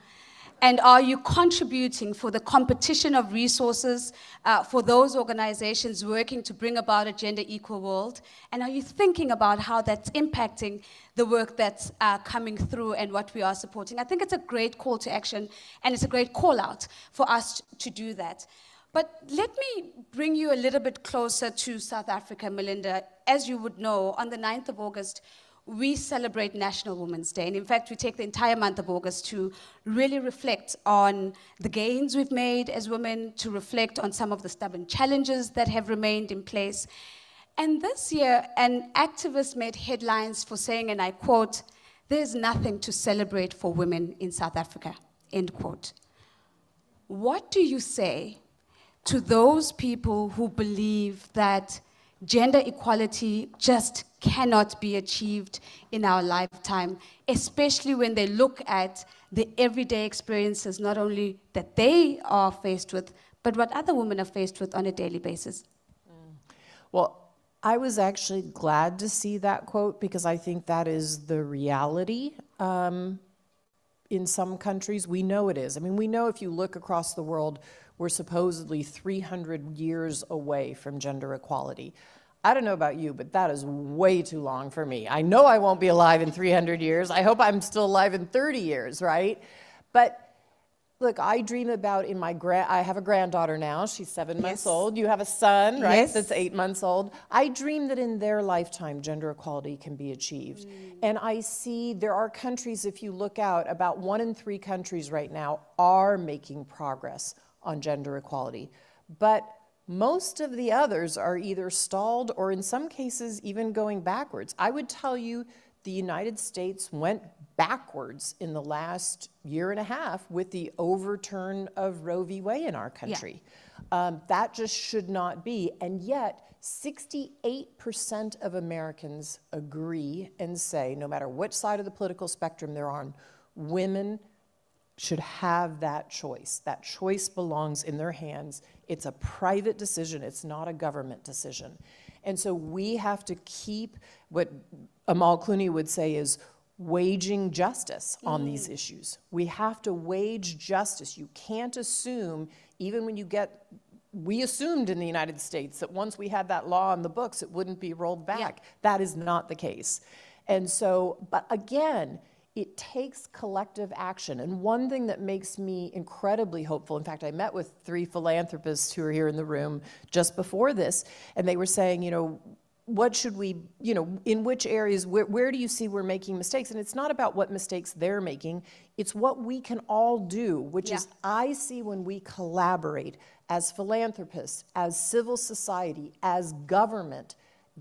And are you contributing for the competition of resources uh, for those organizations working to bring about a gender equal world? And are you thinking about how that's impacting the work that's uh, coming through and what we are supporting? I think it's a great call to action and it's a great call out for us to do that. But let me bring you a little bit closer to South Africa, Melinda. As you would know, on the 9th of August, we celebrate National Women's Day. And in fact, we take the entire month of August to really reflect on the gains we've made as women, to reflect on some of the stubborn challenges that have remained in place. And this year, an activist made headlines for saying, and I quote, there's nothing to celebrate for women in South Africa, end quote. What do you say to those people who believe that gender equality just cannot be achieved in our lifetime, especially when they look at the everyday experiences, not only that they are faced with, but what other women are faced with on a daily basis. Mm. Well, I was actually glad to see that quote because I think that is the reality. Um, in some countries, we know it is. I mean, we know if you look across the world, we're supposedly 300 years away from gender equality. I don't know about you, but that is way too long for me. I know I won't be alive in 300 years. I hope I'm still alive in 30 years, right? But look, I dream about in my grand. I have a granddaughter now. She's seven yes. months old. You have a son, right? Yes. That's eight months old. I dream that in their lifetime, gender equality can be achieved. Mm. And I see there are countries. If you look out, about one in three countries right now are making progress on gender equality, but most of the others are either stalled or, in some cases, even going backwards. I would tell you the United States went backwards in the last year and a half with the overturn of Roe v. Wade in our country. Yeah. Um, that just should not be. And yet, 68% of Americans agree and say, no matter which side of the political spectrum they're on, women should have that choice. That choice belongs in their hands. It's a private decision, it's not a government decision. And so we have to keep what Amal Clooney would say is waging justice on mm. these issues. We have to wage justice. You can't assume, even when you get we assumed in the United States that once we had that law on the books, it wouldn't be rolled back. Yeah. That is not the case. And so, but again, it takes collective action. And one thing that makes me incredibly hopeful, in fact, I met with three philanthropists who are here in the room just before this, and they were saying, you know, what should we, you know, in which areas, where, where do you see we're making mistakes? And it's not about what mistakes they're making, it's what we can all do, which Yeah. is I see when we collaborate as philanthropists, as civil society, as government,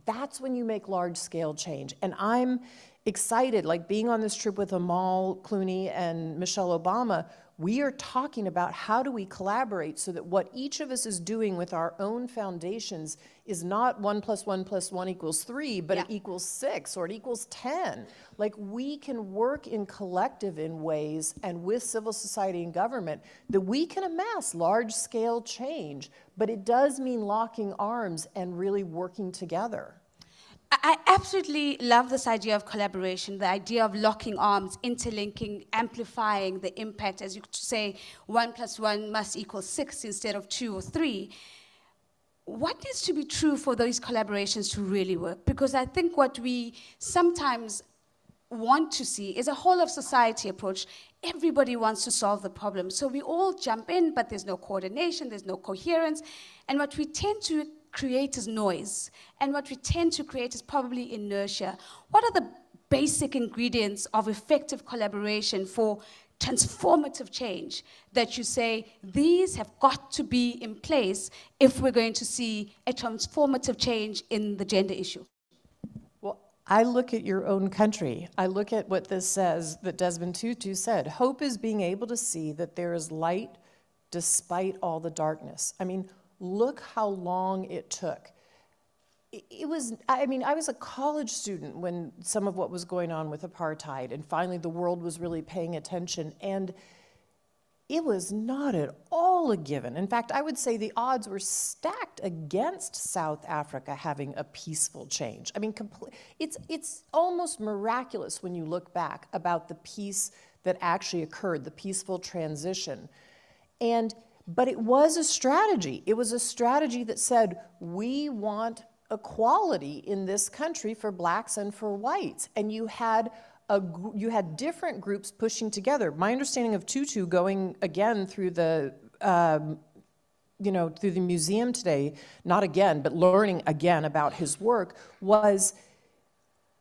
that's when you make large scale change. And I'm excited, like being on this trip with Amal Clooney and Michelle Obama, we are talking about how do we collaborate so that what each of us is doing with our own foundations is not one plus one plus one equals three, but it equals six or it equals 10. Like we can work in collective in ways and with civil society and government that we can amass large scale change, but it does mean locking arms and really working together. I absolutely love this idea of collaboration, the idea of locking arms, interlinking, amplifying the impact, as you say, one plus one must equal six instead of two or three. What needs to be true for those collaborations to really work? Because I think what we sometimes want to see is a whole of society approach. Everybody wants to solve the problem. So we all jump in, but there's no coordination, there's no coherence. And what we tend to create is noise. And what we tend to create is probably inertia. What are the basic ingredients of effective collaboration for transformative change that you say these have got to be in place if we're going to see a transformative change in the gender issue? Well, I look at your own country. I look at what this says that Desmond Tutu said. Hope is being able to see that there is light despite all the darkness. I mean, look how long it took. It was, I mean, I was a college student when some of what was going on with apartheid, and finally the world was really paying attention. And it was not at all a given. In fact, I would say the odds were stacked against South Africa having a peaceful change. I mean, it's, it's almost miraculous when you look back about the peace that actually occurred, the peaceful transition. And, but it was a strategy. It was a strategy that said, we want equality in this country for blacks and for whites. And you had a, you had different groups pushing together. My understanding of Tutu going again through the um, you know, through the museum today, not again, but learning again about his work, was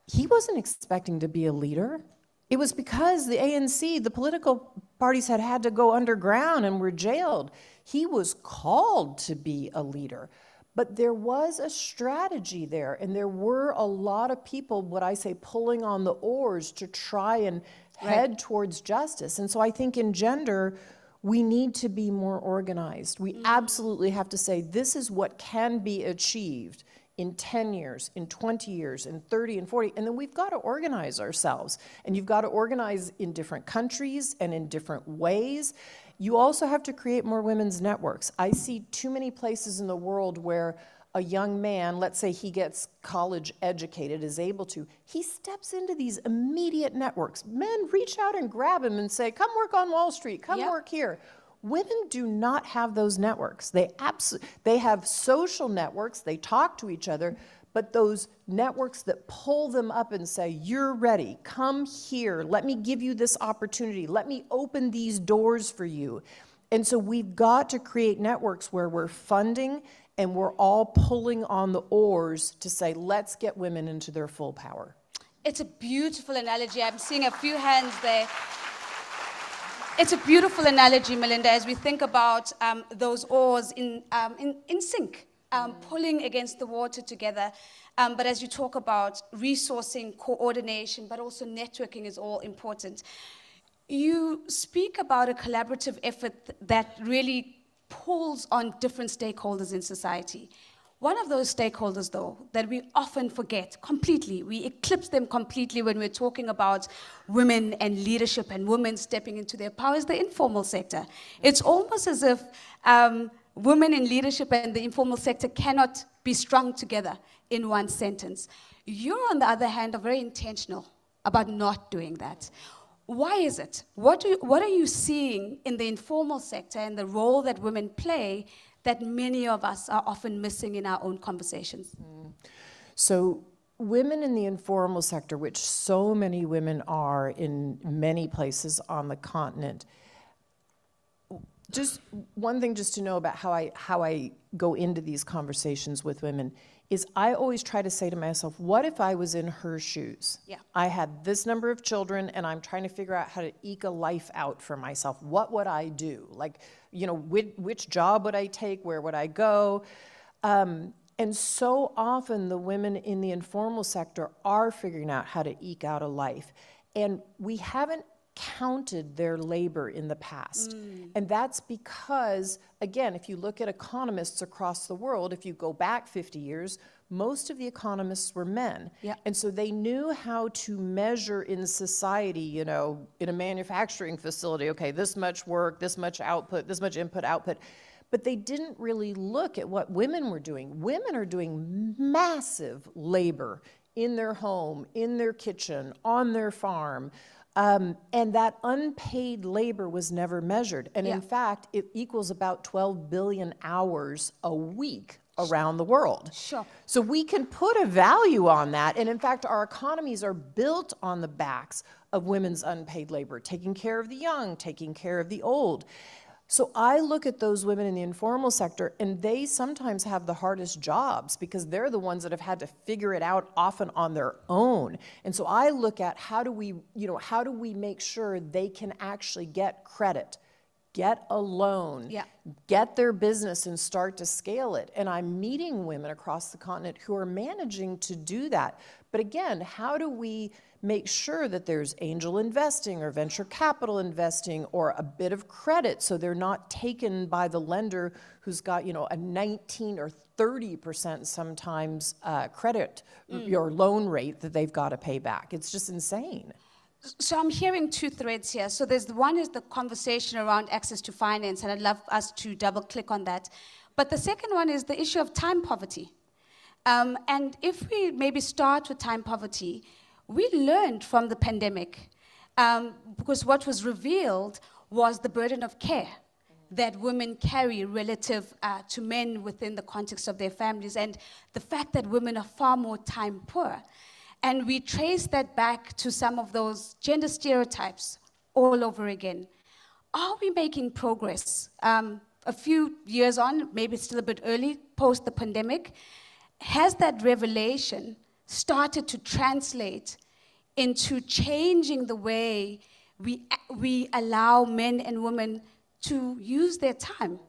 he wasn't expecting to be a leader. It was because the ANC, the political parties had had to go underground and were jailed. He was called to be a leader. But there was a strategy there, and there were a lot of people, what I say, pulling on the oars to try and head towards justice. And so I think in gender, we need to be more organized. We mm. absolutely have to say this is what can be achieved in 10 years, in 20 years, in 30 and 40. And then we've got to organize ourselves. And you've got to organize in different countries and in different ways. You also have to create more women's networks. I see too many places in the world where a young man, let's say he gets college educated, is able to, he steps into these immediate networks. Men reach out and grab him and say, Come work on Wall Street, come Yep. work here. Women do not have those networks. They abso- they have social networks, they talk to each other, but those networks that pull them up and say, You're ready, come here, let me give you this opportunity, let me open these doors for you. And so we've got to create networks where we're funding and we're all pulling on the oars to say, Let's get women into their full power. It's a beautiful analogy. I'm seeing a few hands there. It's a beautiful analogy, Melinda, as we think about um, those oars in, um, in, in sync, um, pulling against the water together. Um, but as you talk about resourcing, coordination, but also networking is all important. You speak about a collaborative effort that really pulls on different stakeholders in society. One of those stakeholders, though, that we often forget completely, we eclipse them completely when we're talking about women and leadership and women stepping into their power, is the informal sector. It's almost as if um, women in leadership and the informal sector cannot be strung together in one sentence. You, on the other hand, are very intentional about not doing that. Why is it? What, you, what are you seeing in the informal sector and the role that women play that many of us are often missing in our own conversations? So women in the informal sector, which so many women are in many places on the continent, just one thing just to know about how I how I go into these conversations with women is I always try to say to myself, what if I was in her shoes? Yeah. I had this number of children and I'm trying to figure out how to eke a life out for myself. What would I do? Like, you know, which, which job would I take? Where would I go? Um, and so often the women in the informal sector are figuring out how to eke out a life. And we haven't counted their labor in the past. Mm. And that's because, again, if you look at economists across the world, if you go back 50 years, most of the economists were men. Yeah. And so they knew how to measure in society, you know, in a manufacturing facility, okay, this much work, this much output, this much input, output. But they didn't really look at what women were doing. Women are doing massive labor in their home, in their kitchen, on their farm. Um, and that unpaid labor was never measured. And in fact, it equals about 12 billion hours a week around the world. Sure. So we can put a value on that. And in fact, our economies are built on the backs of women's unpaid labor, taking care of the young, taking care of the old. So I look at those women in the informal sector, and they sometimes have the hardest jobs because they're the ones that have had to figure it out often on their own. And so I look at how do we, you know, how do we make sure they can actually get credit, get a loan, Yeah. get their business and start to scale it. And I'm meeting women across the continent who are managing to do that. But again, how do we make sure that there's angel investing or venture capital investing or a bit of credit so they're not taken by the lender who's got, you know, a 19 or 30% sometimes uh, credit your loan rate that they've got to pay back. It's just insane. So I'm hearing two threads here. So there's the one is the conversation around access to finance, and I'd love us to double click on that. But the second one is the issue of time poverty. Um, and if we maybe start with time poverty, we learned from the pandemic um, because what was revealed was the burden of care that women carry relative uh, to men within the context of their families, and the fact that women are far more time poor. And we trace that back to some of those gender stereotypes all over again. Are we making progress? Um, a few years on, maybe it's still a bit early, post the pandemic, has that revelation started to translate into changing the way we, we allow men and women to use their time?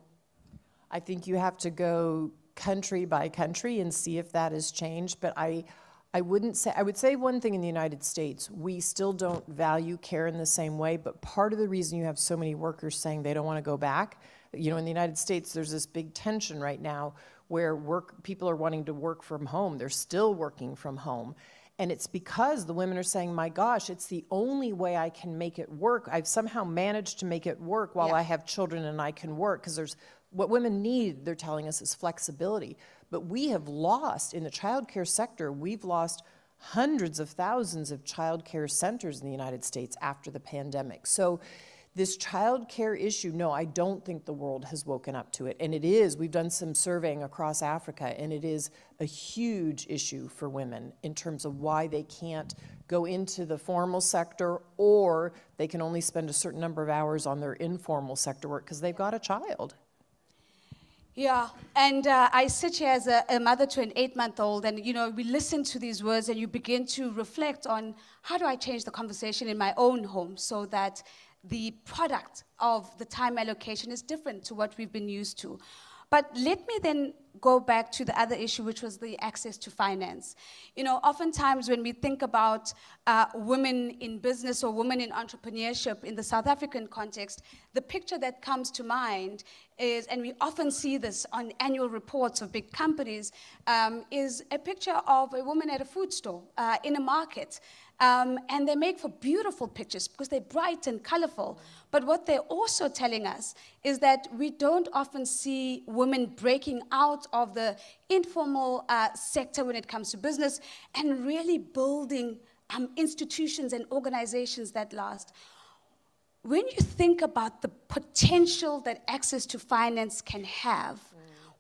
I think you have to go country by country and see if that has changed. But I, I wouldn't say, I would say one thing in the United States, we still don't value care in the same way. But part of the reason you have so many workers saying they don't want to go back, you know, in the United States, there's this big tension right now where work, people are wanting to work from home. They're still working from home. And it's because the women are saying, my gosh, it's the only way I can make it work. I've somehow managed to make it work while Yeah. I have children and I can work. Because there's what women need, they're telling us, is flexibility. But we have lost, in the childcare sector, we've lost hundreds of thousands of childcare centers in the United States after the pandemic. So this child care issue, no, I don't think the world has woken up to it. And it is, we've done some surveying across Africa, and it is a huge issue for women in terms of why they can't go into the formal sector or they can only spend a certain number of hours on their informal sector work because they've got a child. Yeah, and uh, I sit here as a, a mother to an eight-month-old, and you know, we listen to these words, and you begin to reflect on how do I change the conversation in my own home so that the product of the time allocation is different to what we've been used to. But let me then go back to the other issue, which was the access to finance. You know, oftentimes when we think about uh, women in business or women in entrepreneurship in the South African context, the picture that comes to mind is, and we often see this on annual reports of big companies, um, is a picture of a woman at a food store uh, in a market. Um, and they make for beautiful pictures because they're bright and colorful. But what they're also telling us is that we don't often see women breaking out of the informal uh, sector when it comes to business and really building um, institutions and organizations that last. When you think about the potential that access to finance can have,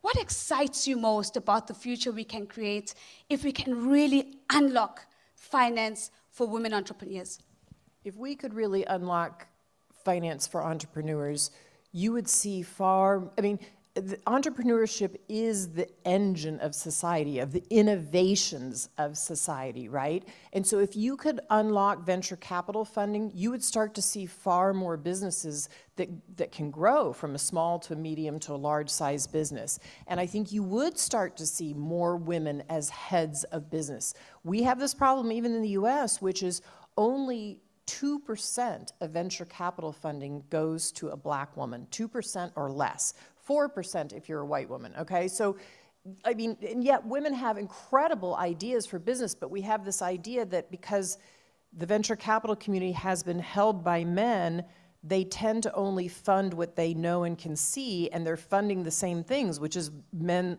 What excites you most about the future we can create if we can really unlock finance for women entrepreneurs? If we could really unlock finance for entrepreneurs, you would see far, I mean, entrepreneurship is the engine of society, of the innovations of society, right? And so if you could unlock venture capital funding, you would start to see far more businesses that, that can grow from a small to a medium to a large size business. And I think you would start to see more women as heads of business. We have this problem even in the US, which is only 2% of venture capital funding goes to a black woman, 2% or less. 4% if you're a white woman, okay? So, I mean, and yet women have incredible ideas for business, but we have this idea that because the venture capital community has been held by men, they tend to only fund what they know and can see, and they're funding the same things, which is men,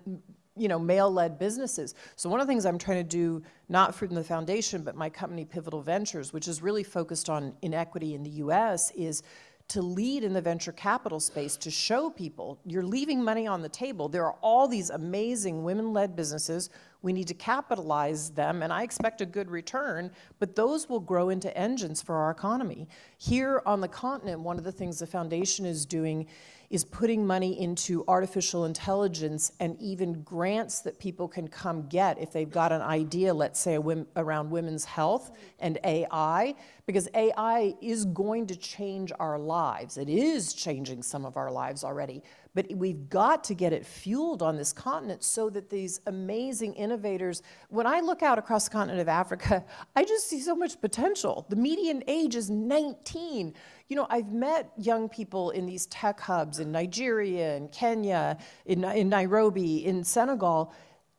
you know, male-led businesses. So one of the things I'm trying to do, not from the foundation, but my company Pivotal Ventures, which is really focused on inequity in the U.S., is to lead in the venture capital space to show people you're leaving money on the table. There are all these amazing women led businesses. We need to capitalize them, and I expect a good return, but those will grow into engines for our economy. Here on the continent, one of the things the foundation is doing is putting money into artificial intelligence and even grants that people can come get if they've got an idea, let's say around women's health and AI, because AI is going to change our lives. It is changing some of our lives already, but we've got to get it fueled on this continent so that these amazing innovators, when I look out across the continent of Africa, I just see so much potential. The median age is 19. You know, I've met young people in these tech hubs in Nigeria, in Kenya, in, in Nairobi, in Senegal.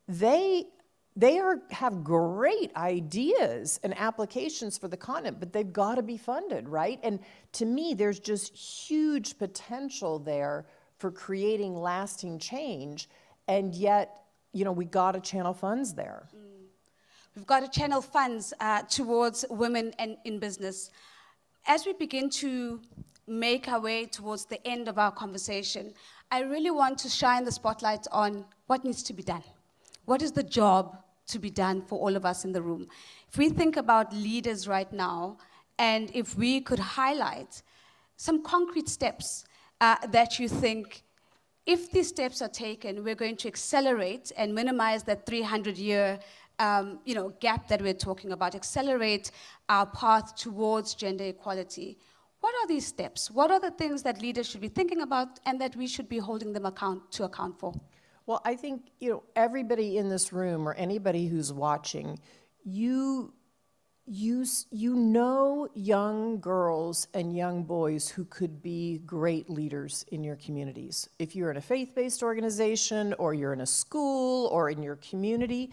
They they are, have great ideas and applications for the continent, but they've got to be funded, right? And to me, there's just huge potential there for creating lasting change, and yet, you know, we got to channel funds there. Mm. We've got to channel funds uh, towards women and in business. As we begin to make our way towards the end of our conversation, I really want to shine the spotlight on what needs to be done. What is the job to be done for all of us in the room? If we think about leaders right now, and if we could highlight some concrete steps uh, that you think if these steps are taken, we're going to accelerate and minimize that 300 year um, you know, gap that we're talking about, accelerate our path towards gender equality. What are these steps? What are the things that leaders should be thinking about and that we should be holding them account to account for? Well, I think you know everybody in this room or anybody who's watching, you you, you know young girls and young boys who could be great leaders in your communities. If you're in a faith based organization, or you're in a school, or in your community,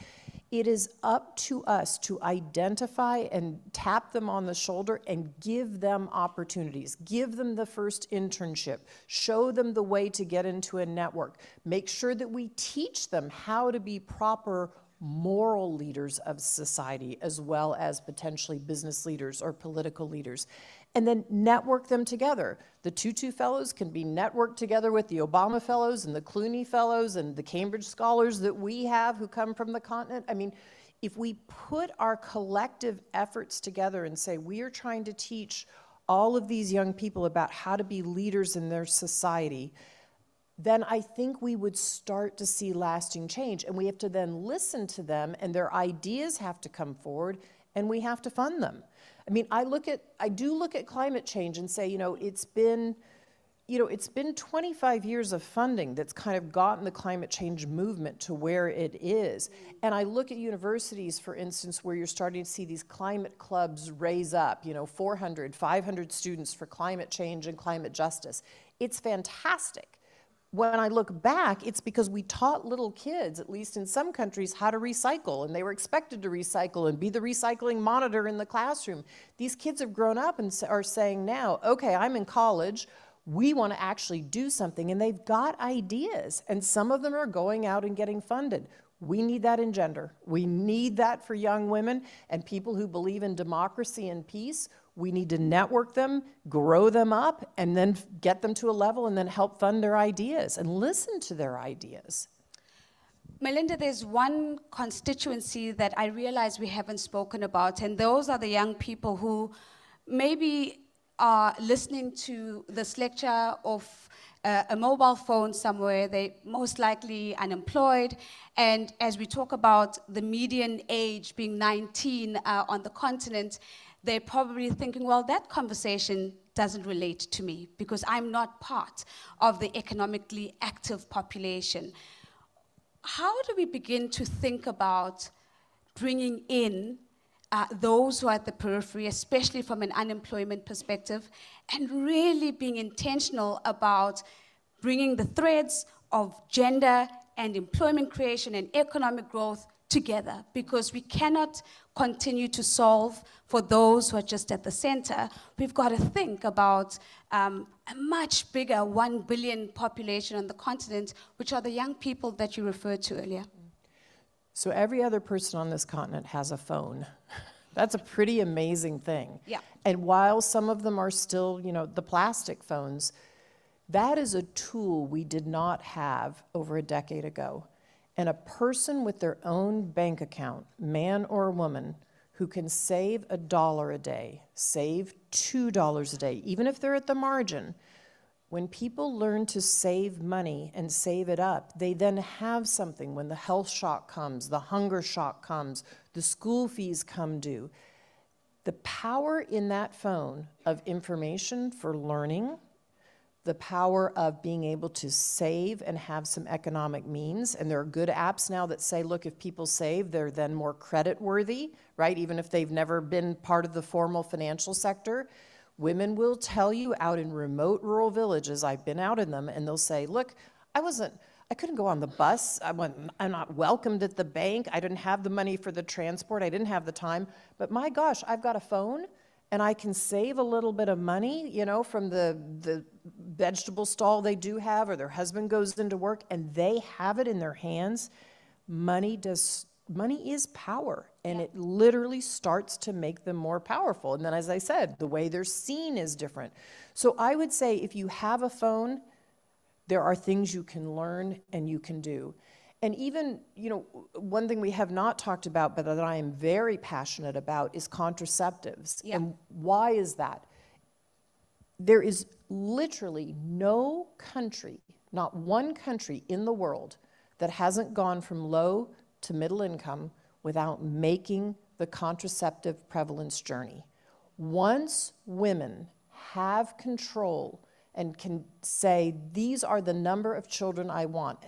it is up to us to identify and tap them on the shoulder and give them opportunities. Give them the first internship. Show them the way to get into a network. Make sure that we teach them how to be proper moral leaders of society as well as potentially business leaders or political leaders. And then network them together. The Tutu Fellows can be networked together with the Obama Fellows and the Clooney Fellows and the Cambridge Scholars that we have who come from the continent. I mean, if we put our collective efforts together and say we are trying to teach all of these young people about how to be leaders in their society, then I think we would start to see lasting change. And we have to then listen to them, and their ideas have to come forward, and we have to fund them. I mean, I look at, I do look at climate change and say, you know, it's been, you know, it's been 25 years of funding that's kind of gotten the climate change movement to where it is. And I look at universities, for instance, where you're starting to see these climate clubs raise up, you know, 400, 500 students for climate change and climate justice. It's fantastic when I look back, it's because we taught little kids, at least in some countries, how to recycle, and they were expected to recycle and be the recycling monitor in the classroom. These kids have grown up and are saying now, okay, I'm in college, we want to actually do something, and they've got ideas, and some of them are going out and getting funded. We need that in gender. We need that for young women and people who believe in democracy and peace. We need to network them, grow them up, and then get them to a level and then help fund their ideas and listen to their ideas. Melinda, there's one constituency that I realize we haven't spoken about, and those are the young people who maybe are listening to this lecture of uh, a mobile phone somewhere. They're most likely unemployed, and as we talk about the median age being 19 uh, on the continent, they're probably thinking, well, that conversation doesn't relate to me because I'm not part of the economically active population. How do we begin to think about bringing in uh, those who are at the periphery, especially from an unemployment perspective, and really being intentional about bringing the threads of gender and employment creation and economic growth together because we cannot continue to solve for those who are just at the center. We've got to think about um, a much bigger 1 billion population on the continent, which are the young people that you referred to earlier. So every other person on this continent has a phone. That's a pretty amazing thing. Yeah. And while some of them are still, you know, the plastic phones, that is a tool we did not have over a decade ago. And a person with their own bank account, man or woman, who can save a dollar a day, save $2 a day, even if they're at the margin, when people learn to save money and save it up, they then have something when the health shock comes, the hunger shock comes, the school fees come due. The power in that phone of information for learning, the power of being able to save and have some economic means. And there are good apps now that say, look, if people save, they're then more credit worthy, right? Even if they've never been part of the formal financial sector. Women will tell you out in remote rural villages, I've been out in them, and they'll say, look, I wasn't, I couldn't go on the bus. I went, I'm not welcomed at the bank. I didn't have the money for the transport. I didn't have the time. But my gosh, I've got a phone and I can save a little bit of money, you know, from the, the vegetable stall they do have, or their husband goes into work and they have it in their hands. Money does money is power and yeah. it literally starts to make them more powerful and then as i said the way they're seen is different so i would say if you have a phone there are things you can learn and you can do and even you know one thing we have not talked about but that i am very passionate about is contraceptives yeah. and why is that there is literally no country not one country in the world that hasn't gone from low to middle income without making the contraceptive prevalence journey. Once women have control and can say, these are the number of children I want,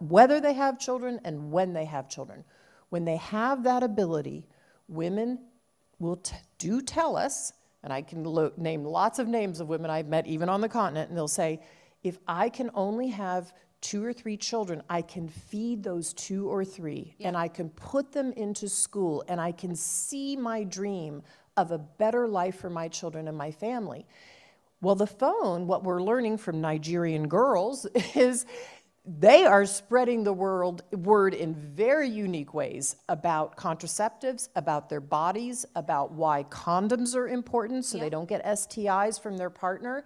whether they have children and when they have children, when they have that ability, women will do tell us, and I can lo- name lots of names of women I've met even on the continent, and they'll say, if I can only have two or three children, I can feed those two or three yeah. and I can put them into school and I can see my dream of a better life for my children and my family. Well, the phone, what we're learning from Nigerian girls is they are spreading the world, word in very unique ways about contraceptives, about their bodies, about why condoms are important so yeah. they don't get STIs from their partner.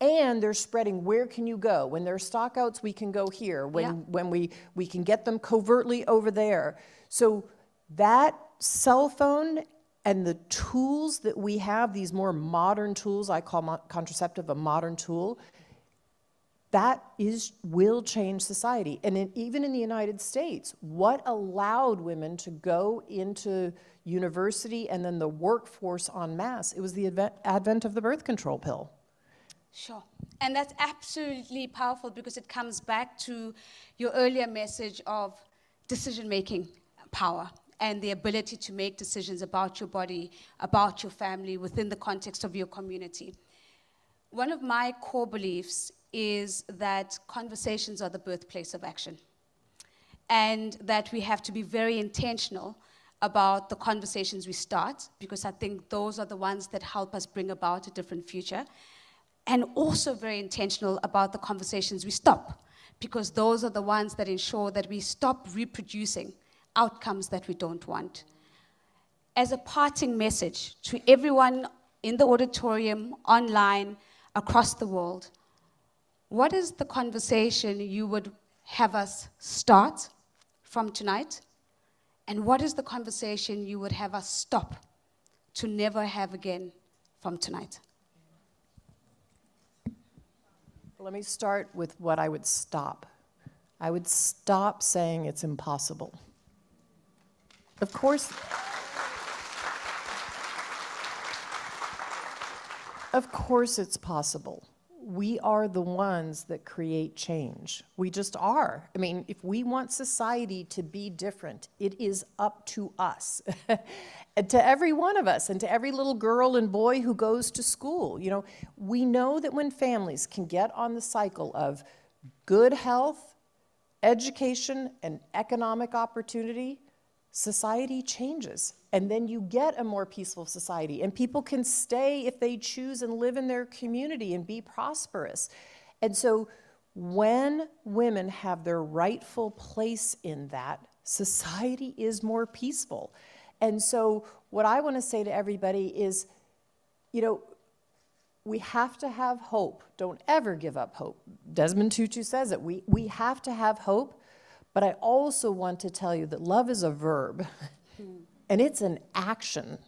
And they're spreading where can you go? When there are stockouts we can go here. When, when we, we can get them covertly over there. So that cell phone and the tools that we have these more modern tools i call contraceptive a modern tool that is will change society. And in, even in the united states what allowed women to go into university and then the workforce en masse? It was the advent, advent of the birth control pill. Sure. And that's absolutely powerful because it comes back to your earlier message of decision making power and the ability to make decisions about your body, about your family, within the context of your community. One of my core beliefs is that conversations are the birthplace of action, and that we have to be very intentional about the conversations we start, because I think those are the ones that help us bring about a different future and also very intentional about the conversations we stop, because those are the ones that ensure that we stop reproducing outcomes that we don't want. As a parting message to everyone in the auditorium, online, across the world, what is the conversation you would have us start from tonight? And what is the conversation you would have us stop to never have again from tonight? Let me start with what I would stop. I would stop saying it's impossible. Of course, of course it's possible. We are the ones that create change. We just are. I mean, if we want society to be different, it is up to us. to every one of us and to every little girl and boy who goes to school. You know, we know that when families can get on the cycle of good health, education, and economic opportunity, society changes. And then you get a more peaceful society. And people can stay if they choose and live in their community and be prosperous. And so when women have their rightful place in that, society is more peaceful. And so what I want to say to everybody is, you know, we have to have hope. Don't ever give up hope. Desmond Tutu says it. We, we have to have hope but I also want to tell you that love is a verb hmm. and it's an action.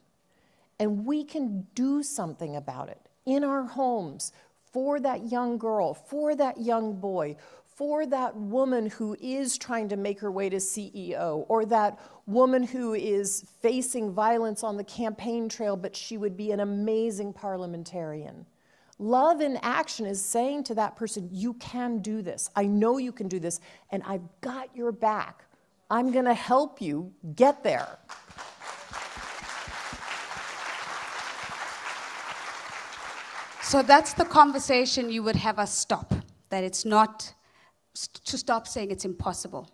And we can do something about it in our homes for that young girl, for that young boy, for that woman who is trying to make her way to CEO, or that woman who is facing violence on the campaign trail, but she would be an amazing parliamentarian. Love in action is saying to that person, You can do this. I know you can do this, and I've got your back. I'm going to help you get there. So that's the conversation you would have us stop, that it's not to stop saying it's impossible.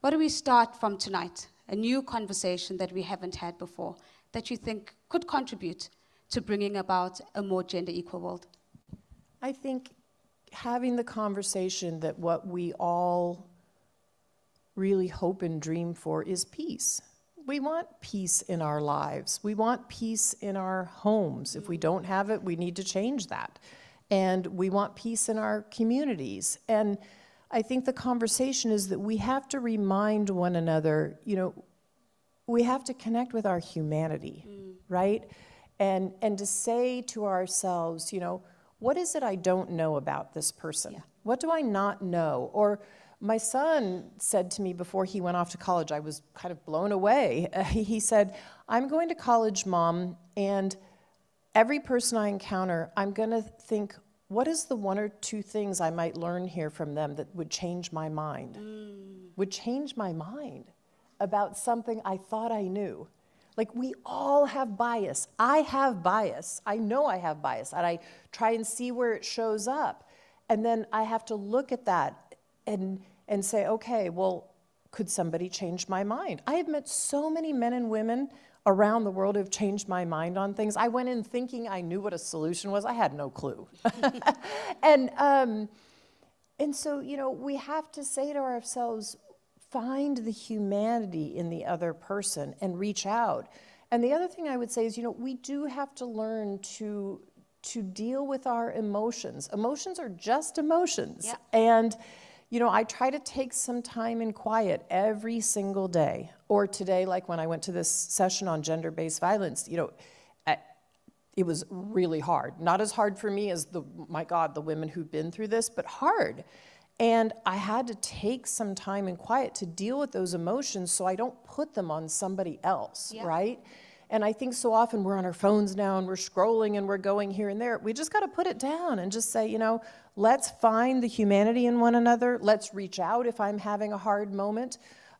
What do we start from tonight? A new conversation that we haven't had before that you think could contribute to bringing about a more gender equal world? I think having the conversation that what we all really hope and dream for is peace. We want peace in our lives. We want peace in our homes. If we don't have it, we need to change that. And we want peace in our communities. And I think the conversation is that we have to remind one another, you know, we have to connect with our humanity, mm. right? And, and to say to ourselves, you know, what is it I don't know about this person? Yeah. What do I not know? Or my son said to me before he went off to college, I was kind of blown away. Uh, he said, I'm going to college, mom, and every person I encounter, I'm going to think, what is the one or two things I might learn here from them that would change my mind? Mm. Would change my mind about something I thought I knew. Like we all have bias. I have bias. I know I have bias. And I try and see where it shows up. And then I have to look at that and, and say, okay, well, could somebody change my mind? I have met so many men and women around the world who've changed my mind on things. I went in thinking I knew what a solution was. I had no clue. and, um, and so, you know, we have to say to ourselves, find the humanity in the other person and reach out. And the other thing I would say is, you know, we do have to learn to to deal with our emotions. Emotions are just emotions. Yeah. And you know, I try to take some time in quiet every single day. Or today, like when I went to this session on gender based violence, you know, it was really hard. Not as hard for me as the, my God, the women who've been through this, but hard. And I had to take some time and quiet to deal with those emotions so I don't put them on somebody else, yeah. right? And I think so often we're on our phones now and we're scrolling and we're going here and there. We just got to put it down and just say, you know, let's find the humanity in one another. Let's reach out if I'm having a hard moment.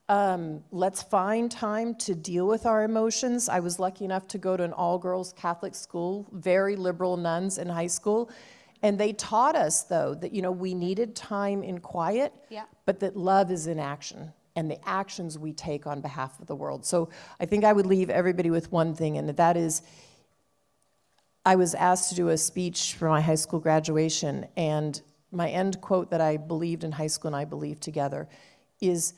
Um, let's find time to deal with our emotions. I was lucky enough to go to an all girls Catholic school, very liberal nuns in high school. And they taught us, though, that you know we needed time in quiet, yeah. but that love is in action and the actions we take on behalf of the world. So I think I would leave everybody with one thing, and that is I was asked to do a speech for my high school graduation, and my end quote that I believed in high school and I believe together is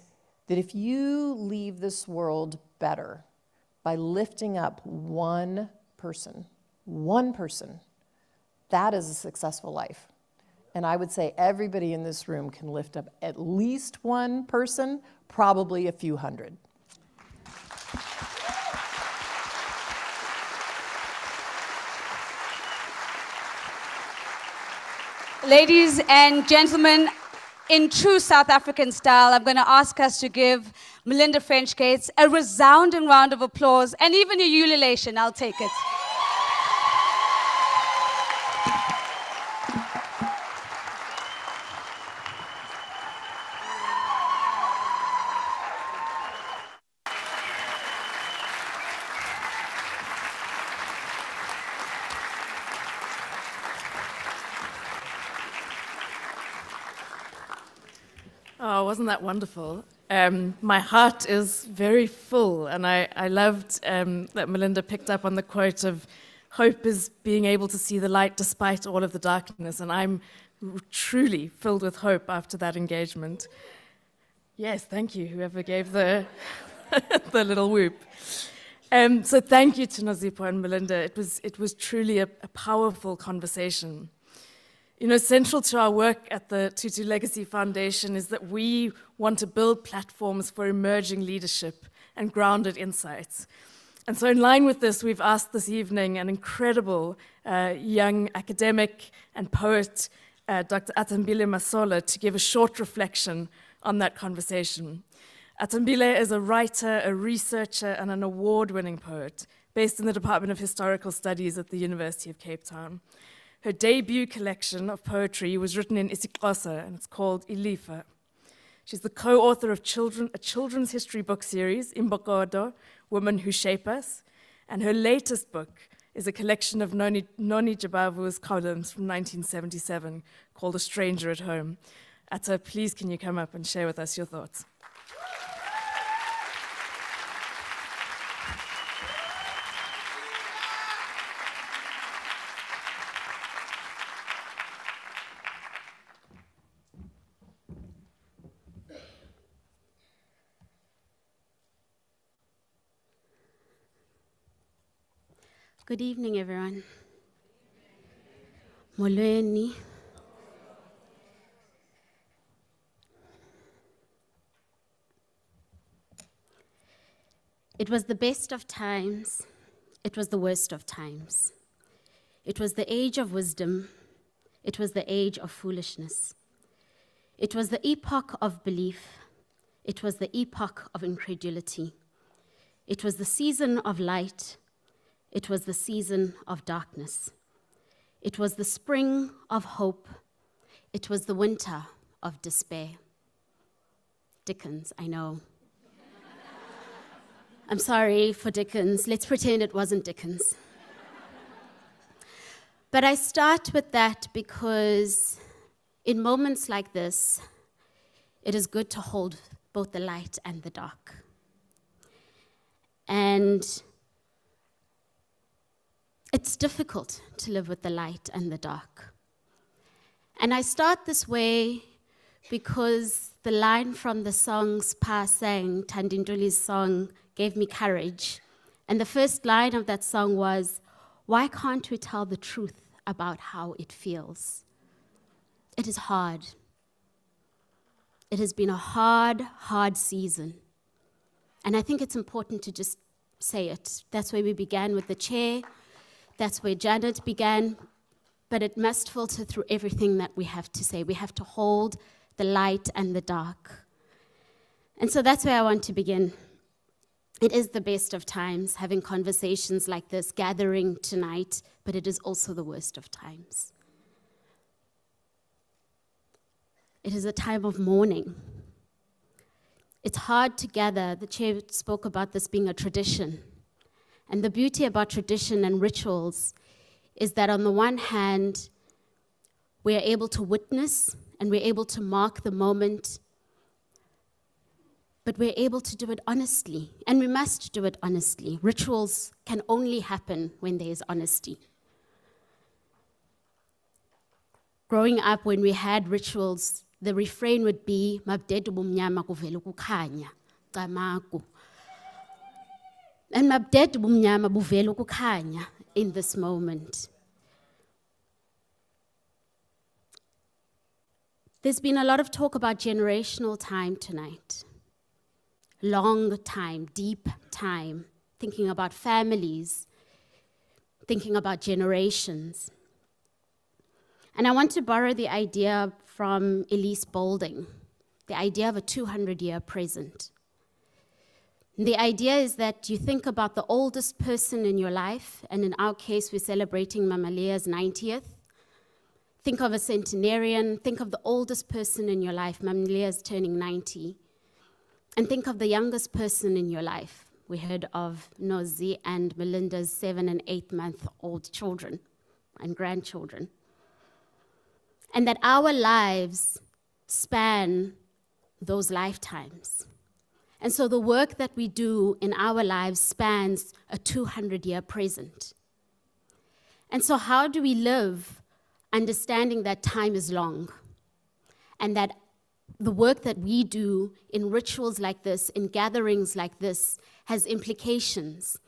that if you leave this world better by lifting up one person, one person, that is a successful life. And I would say everybody in this room can lift up at least one person, probably a few hundred. Ladies and gentlemen, in true South African style, I'm going to ask us to give Melinda French Gates a resounding round of applause and even a ululation. I'll take it. Wasn't that wonderful? Um, my heart is very full, and I, I loved um, that Melinda picked up on the quote of hope is being able to see the light despite all of the darkness, and I'm truly filled with hope after that engagement. Yes, thank you, whoever gave the, the little whoop. Um, so thank you to Nozipho and Melinda. It was, it was truly a, a powerful conversation. You know, central to our work at the Tutu Legacy Foundation is that we want to build platforms for emerging leadership and grounded insights. And so, in line with this, we've asked this evening an incredible uh, young academic and poet, uh, Dr. Athambile Masola, to give a short reflection on that conversation. Athambile is a writer, a researcher, and an award winning poet based in the Department of Historical Studies at the University of Cape Town. Her debut collection of poetry was written in isiXhosa and it's called Ilifa. She's the co-author of children, a children's history book series, Imbokodo, Women Who Shape Us, and her latest book is a collection of Noni, Noni Jabavu's columns from 1977 called A Stranger at Home. Atta, please can you come up and share with us your thoughts? Good evening, everyone. Molweni. It was the best of times, it was the worst of times. It was the age of wisdom, it was the age of foolishness. It was the epoch of belief, it was the epoch of incredulity. It was the season of light, it was the season of darkness. It was the spring of hope. It was the winter of despair. Dickens, I know. I'm sorry for Dickens. Let's pretend it wasn't Dickens. But I start with that because in moments like this, it is good to hold both the light and the dark. And it's difficult to live with the light and the dark. And I start this way because the line from the song Spha sang, Tandinduli's song, gave me courage. And the first line of that song was, Why can't we tell the truth about how it feels? It is hard. It has been a hard, hard season. And I think it's important to just say it. That's where we began with the chair. That's where Janet began. But it must filter through everything that we have to say. We have to hold the light and the dark. And so that's where I want to begin. It is the best of times having conversations like this, gathering tonight, but it is also the worst of times. It is a time of mourning. It's hard to gather. The chair spoke about this being a tradition. And the beauty about tradition and rituals is that, on the one hand, we're able to witness and we're able to mark the moment, but we're able to do it honestly. And we must do it honestly. Rituals can only happen when there is honesty. Growing up, when we had rituals, the refrain would be, Mabdedu bumnyama kuvela kukhanya, kamaku. And mabdedu bumnyama buvela kukhanya in this moment. There's been a lot of talk about generational time tonight. Long time, deep time, thinking about families, thinking about generations. And I want to borrow the idea from Elise Boulding, the idea of a 200 year present. The idea is that you think about the oldest person in your life, and in our case, we're celebrating Mama Leah's 90th. Think of a centenarian, think of the oldest person in your life. Mamlia is turning 90. And think of the youngest person in your life. We heard of Nozi and Melinda's seven and eight month old children and grandchildren. And that our lives span those lifetimes. And so the work that we do in our lives spans a 200 year present. And so, how do we live understanding that time is long and that the work that we do in rituals like this, in gatherings like this, has implications.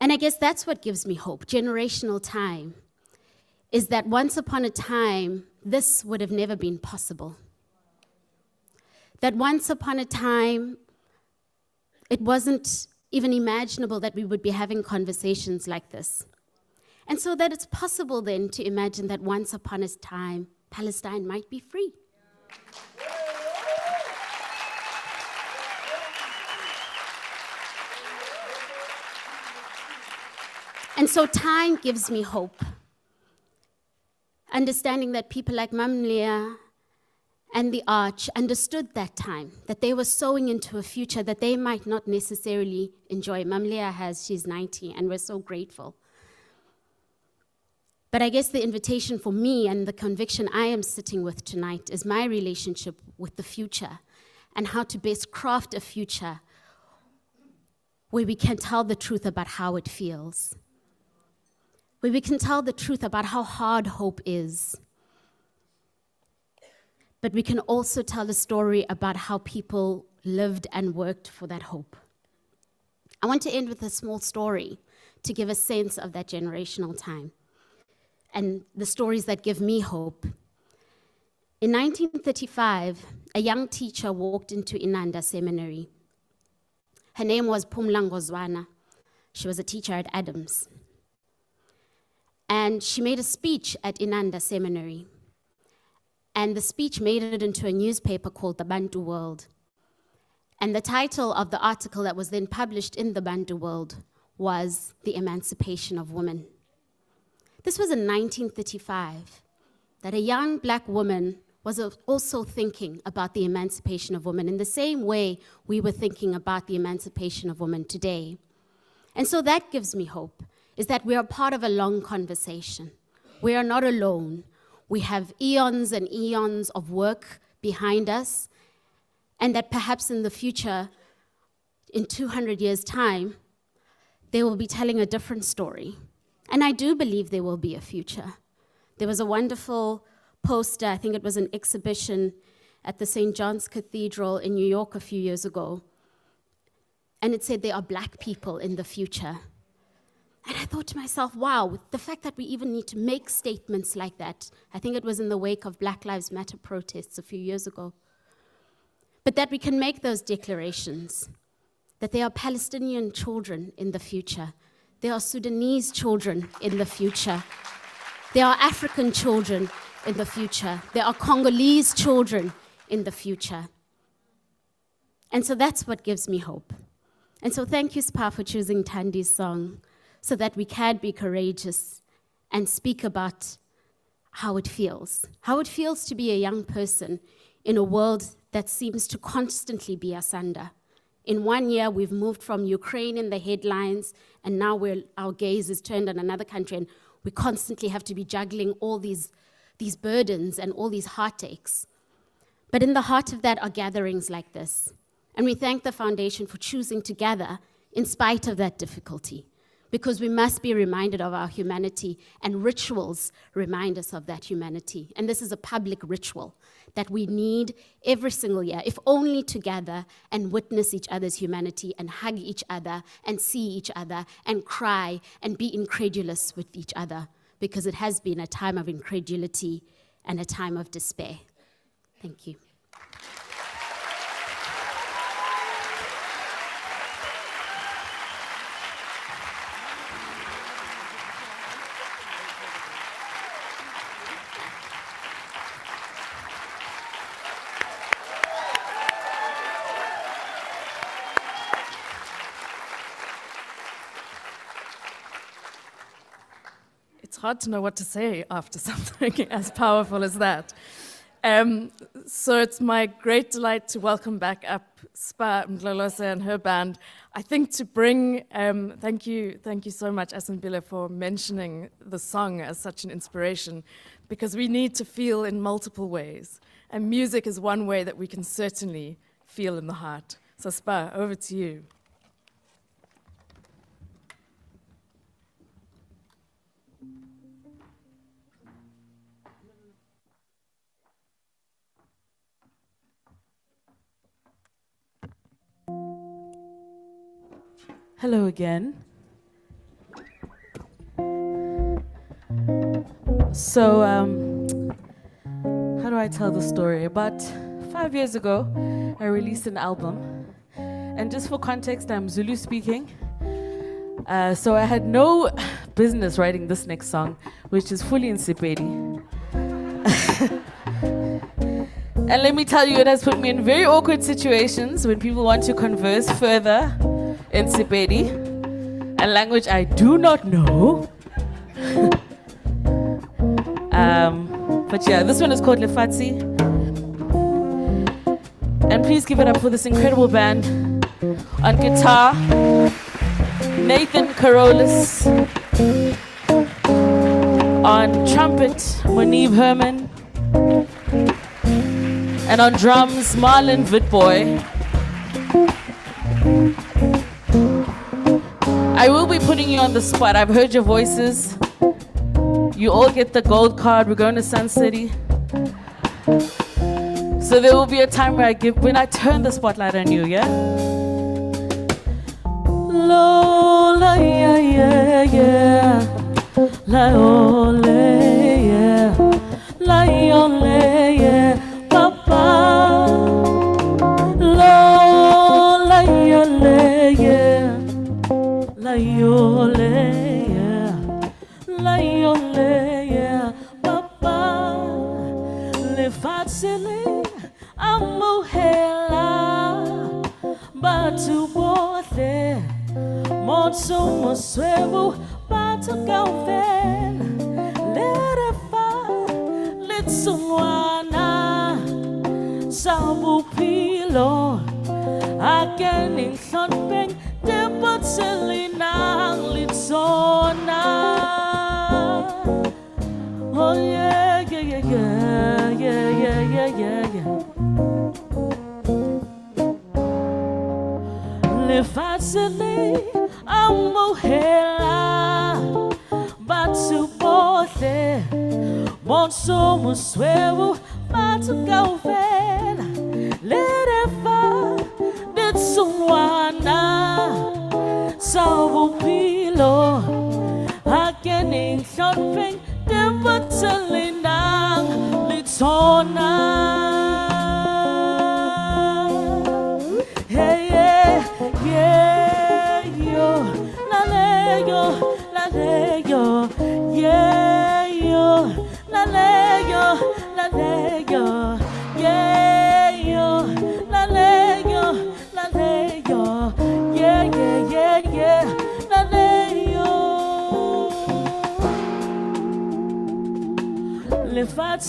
And I guess that's what gives me hope generational time. Is that once upon a time, this would have never been possible. That once upon a time, it wasn't even imaginable that we would be having conversations like this. And so that it's possible then to imagine that once upon a time, Palestine might be free. And so time gives me hope. Understanding that people like Mamlia and the arch understood that time, that they were sowing into a future that they might not necessarily enjoy. Mamlia has, she's 90, and we're so grateful. But I guess the invitation for me and the conviction I am sitting with tonight is my relationship with the future and how to best craft a future where we can tell the truth about how it feels, where we can tell the truth about how hard hope is. But we can also tell a story about how people lived and worked for that hope. I want to end with a small story to give a sense of that generational time and the stories that give me hope. In 1935, a young teacher walked into Inanda Seminary. Her name was Pumla Ngozwana. She was a teacher at Adams. And she made a speech at Inanda Seminary. And the speech made it into a newspaper called the Bantu World. And the title of the article that was then published in the Bantu World was The Emancipation of Women. This was in 1935, that a young black woman was also thinking about the emancipation of women in the same way we were thinking about the emancipation of women today. And so that gives me hope, is that we are part of a long conversation. We are not alone. We have eons and eons of work behind us, and that perhaps in the future, in 200 years' time, they will be telling a different story and I do believe there will be a future. There was a wonderful poster, I think it was an exhibition at the St. John's Cathedral in New York a few years ago. And it said there are black people in the future. And I thought to myself, wow, the fact that we even need to make statements like that, I think it was in the wake of Black Lives Matter protests a few years ago. But that we can make those declarations, that there are Palestinian children in the future, there are Sudanese children in the future. There are African children in the future. There are Congolese children in the future. And so that's what gives me hope. And so thank you, Spha, for choosing Tandi's song so that we can be courageous and speak about how it feels. How it feels to be a young person in a world that seems to constantly be asunder. In one year, we've moved from Ukraine in the headlines, and now our gaze is turned on another country, and we constantly have to be juggling all these, these burdens and all these heartaches. But in the heart of that are gatherings like this. And we thank the foundation for choosing to gather in spite of that difficulty because we must be reminded of our humanity, and rituals remind us of that humanity. And this is a public ritual that we need every single year, if only to gather and witness each other's humanity and hug each other and see each other and cry and be incredulous with each other, because it has been a time of incredulity and a time of despair. Thank you. It's hard to know what to say after something as powerful as that. Um, so it's my great delight to welcome back up Spha and her band. I think to bring, um, thank you, thank you so much, Athambile, for mentioning the song as such an inspiration, because we need to feel in multiple ways. And music is one way that we can certainly feel in the heart. So Spha, over to you. Hello again. So, um, how do I tell the story? About five years ago, I released an album. And just for context, I'm Zulu speaking. Uh, so I had no business writing this next song, which is fully in Sepedi. and let me tell you, it has put me in very awkward situations when people want to converse further in Sepedi, a language I do not know. um, but yeah, this one is called Lefatsi. And please give it up for this incredible band on guitar, Nathan Carolus. On trumpet, Monive Herman. And on drums, Marlon Vitboy. I will be putting you on the spot. I've heard your voices. You all get the gold card. We're going to Sun City. So there will be a time where I give when I turn the spotlight on you, yeah? Lola, yeah, yeah, yeah. La ole, Como servo para tocar o véu Lerefa, litsumwana Salvo pilo Again in something Depot selina litsona Oh yeah, yeah, yeah, yeah, yeah, yeah, yeah, yeah Live facility Jambo hela Batu pote Monso muswewu Batu kauvela Lereva Ditsunwana Salvo pilo Akening shonfeng Tempa tselinang Litona Litona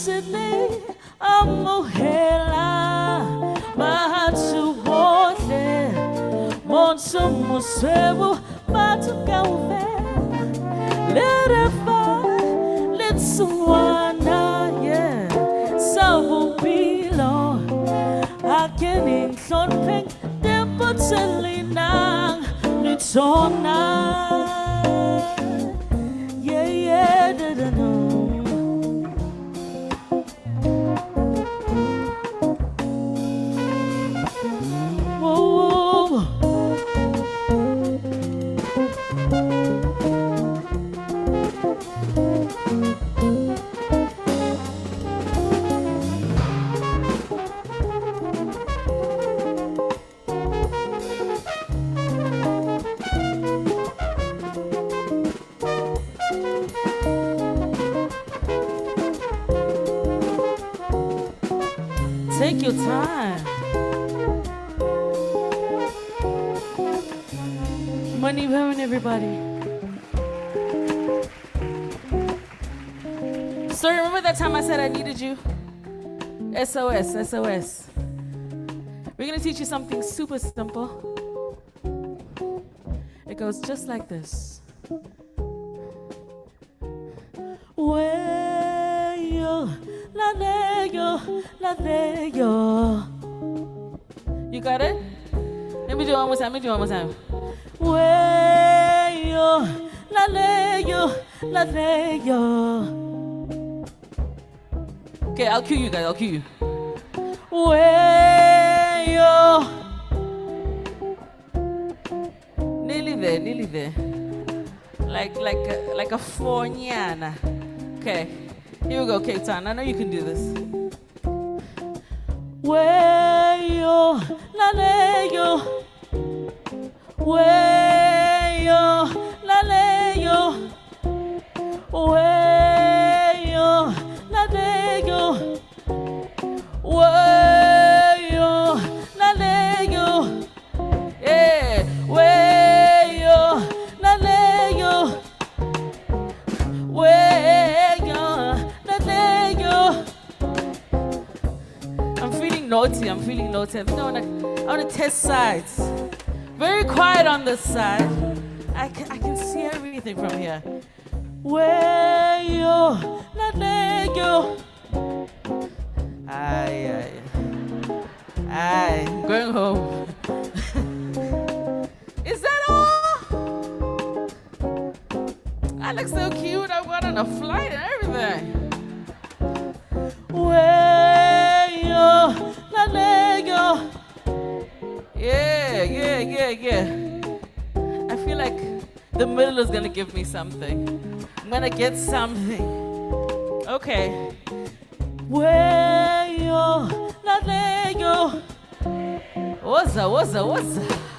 Sydney, I'm Mohela, Mahatsu Wone, Monso Mosevo, Matukawe, Lerefa, Letsuana, yeah, Savu Pilo, Akening Sonpeng, Depotelinang, Nitsonang. SOS, SOS. We're gonna teach you something super simple. It goes just like this. You got it? Let me do it one more time. Let me do it one more time. Wayo, la leyo, la leyo. Okay, I'll cue you guys. I'll cue you. Wayo. Nearly there, nearly there. Like like a, like a forniana. Okay, here we go, Cape Town. I know you can do this. Wayo, la leyo. Feeling naughty. I I I wanna test sides. Very quiet on this side. I can, I can see everything from here. Wayo, la leyo. Aye, something. I'm gonna get something. Okay. Wayo, la leyo. What's that? What's that? What's that?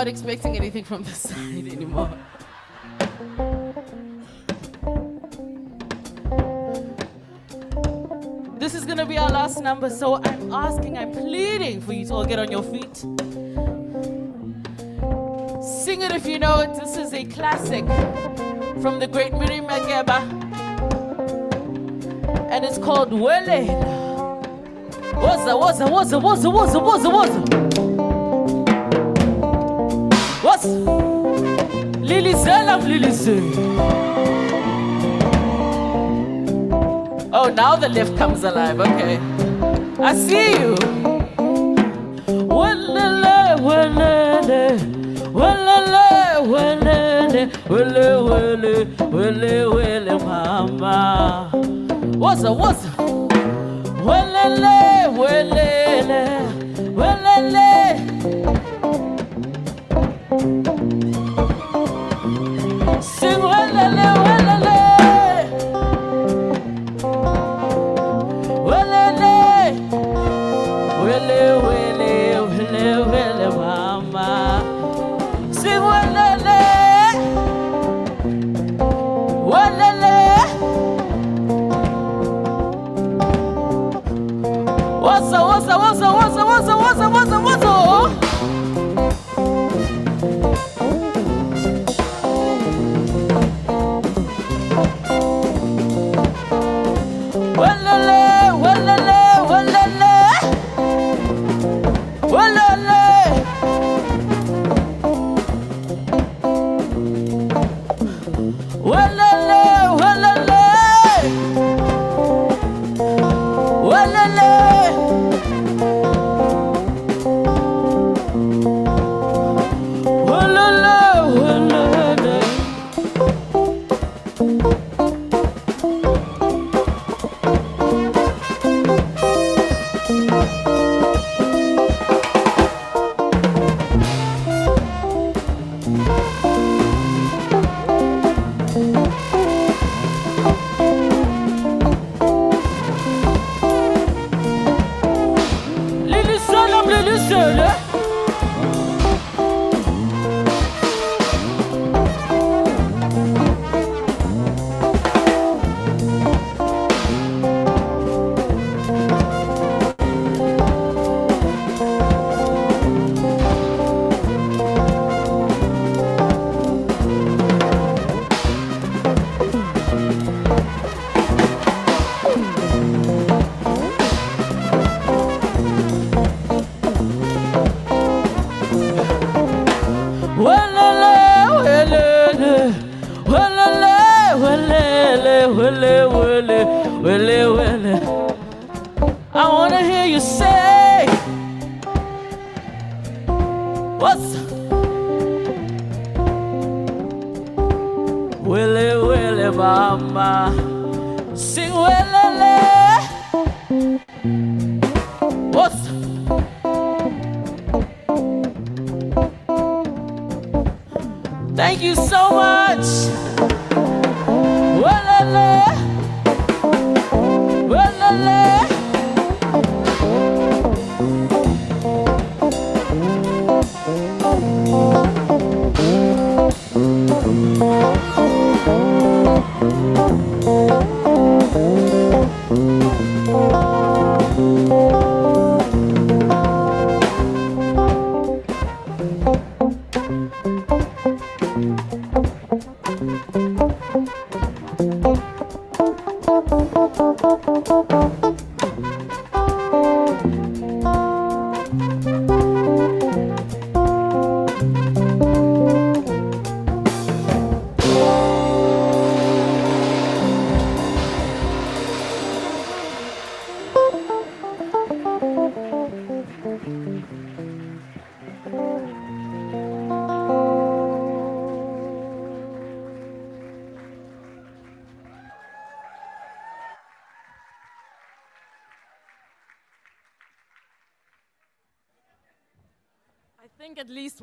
Not expecting anything from this side anymore. This is gonna be our last number, so I'm asking, I'm pleading for you to all get on your feet. Sing it if you know it. This is a classic from the great Miriam Makeba. And it's called Wele. Waza, waza, waza, waza, waza, waza, waza. What's Lily Zelam, Lily Oh, now the lift comes alive. Okay. I see you. Walele, walele, walele, walele, wele, wele, wele, mama. What's up, what's up? Walele, walele, walele.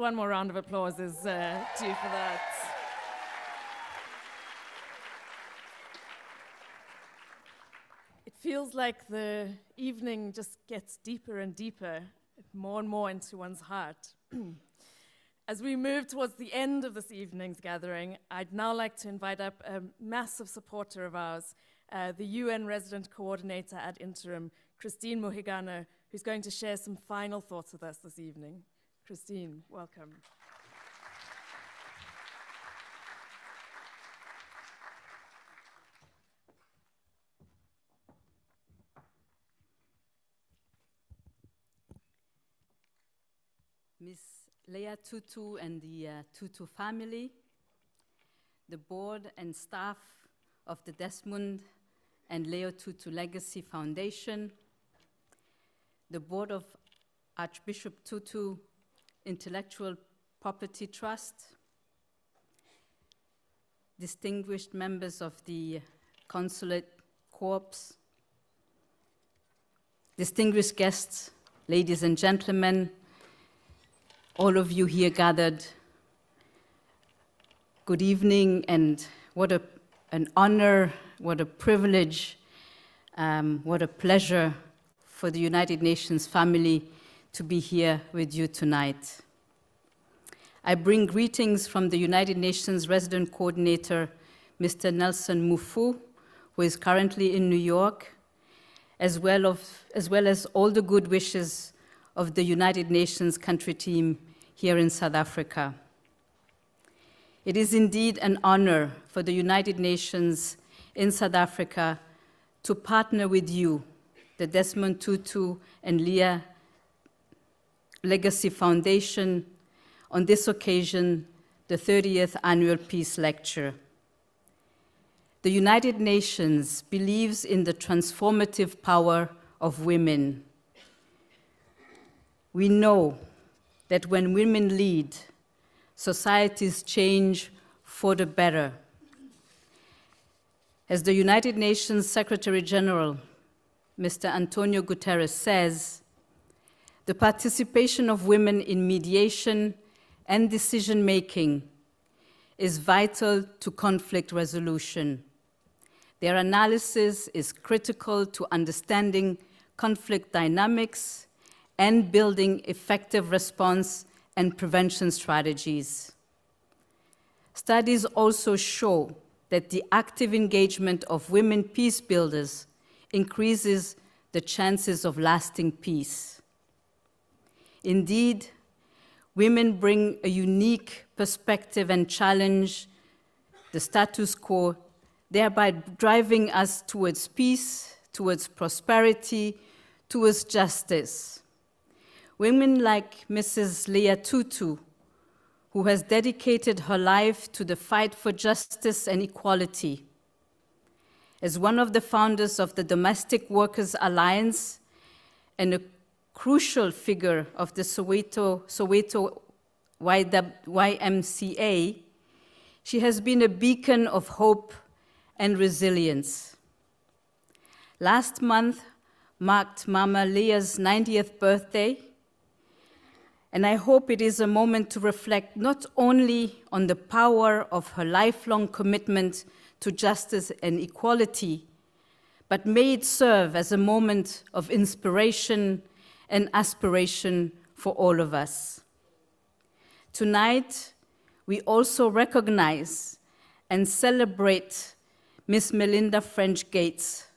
One more round of applause is uh, due for that. It feels like the evening just gets deeper and deeper, more and more into one's heart. As we move towards the end of this evening's gathering, I'd now like to invite up a massive supporter of ours, uh, the UN resident coordinator at interim, Christine Muhigana, who's going to share some final thoughts with us this evening. Christine, welcome. Miss Leah Tutu and the uh, Tutu family, the board and staff of the Desmond and Leah Tutu Legacy Foundation, the board of Archbishop Tutu Intellectual Property Trust, distinguished members of the Consulate Corps, distinguished guests, ladies and gentlemen, all of you here gathered, good evening, and what a, an honor, what a privilege, um, what a pleasure for the United Nations family to be here with you tonight. I bring greetings from the United Nations Resident Coordinator, Mr. Nelson Muffuh, who is currently in New York, as well, of, as well as all the good wishes of the United Nations country team here in South Africa. It is indeed an honor for the United Nations in South Africa to partner with you, the Desmond Tutu and Leah Legacy Foundation, on this occasion, the 30th Annual Peace Lecture. The United Nations believes in the transformative power of women. We know that when women lead, societies change for the better. As the United Nations Secretary General, Mr. Antonio Guterres, says, the participation of women in mediation and decision making is vital to conflict resolution. Their analysis is critical to understanding conflict dynamics and building effective response and prevention strategies. Studies also show that the active engagement of women peace builders increases the chances of lasting peace. Indeed, women bring a unique perspective and challenge the status quo, thereby driving us towards peace, towards prosperity, towards justice. Women like Mrs. Leah Tutu, who has dedicated her life to the fight for justice and equality. As one of the founders of the Domestic Workers Alliance and a crucial figure of the Soweto, Soweto YMCA, she has been a beacon of hope and resilience. Last month marked Mama Leah's 90th birthday, and I hope it is a moment to reflect not only on the power of her lifelong commitment to justice and equality, but may it serve as a moment of inspiration and aspiration for all of us. Tonight, we also recognize and celebrate Miss Melinda French Gates.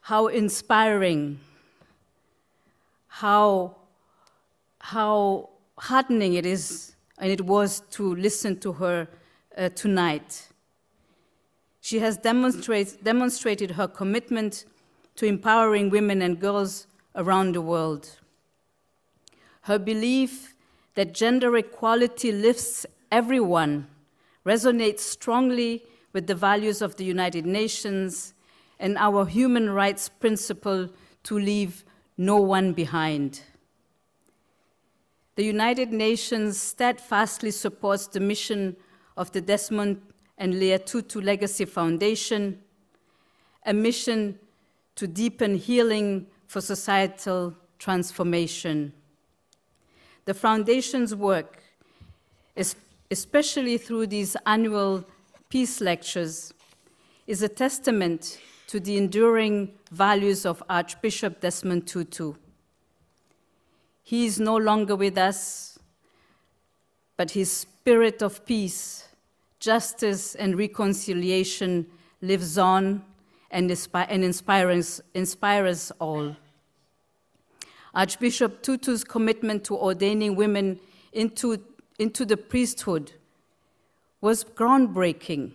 How inspiring, how how heartening it is and it was to listen to her uh, tonight. She has demonstrate, demonstrated her commitment to empowering women and girls around the world. Her belief that gender equality lifts everyone resonates strongly with the values of the United Nations and our human rights principle to leave no one behind. The United Nations steadfastly supports the mission of the Desmond and Leah Tutu Legacy Foundation, a mission to deepen healing for societal transformation. The foundation's work, especially through these annual peace lectures, is a testament to the enduring values of Archbishop Desmond Tutu. He is no longer with us, but his spirit of peace, justice, and reconciliation lives on and, and inspires, inspires all. Archbishop Tutu's commitment to ordaining women into, into the priesthood was groundbreaking.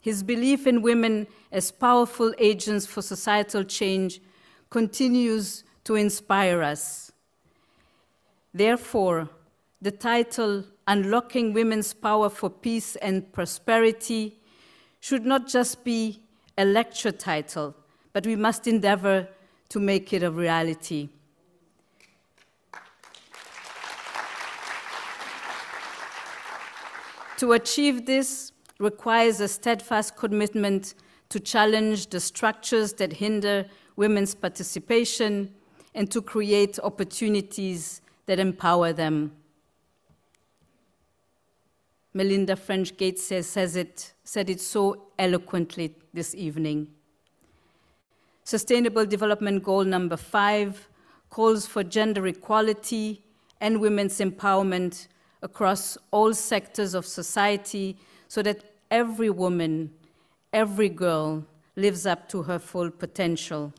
His belief in women as powerful agents for societal change continues to inspire us. Therefore, the title Unlocking Women's Power for Peace and Prosperity should not just be a lecture title, but we must endeavor to make it a reality. to achieve this requires a steadfast commitment to challenge the structures that hinder women's participation and to create opportunities that empower them. Melinda French Gates says, says it, said it so eloquently this evening. Sustainable Development Goal number five calls for gender equality and women's empowerment across all sectors of society so that every woman, every girl lives up to her full potential.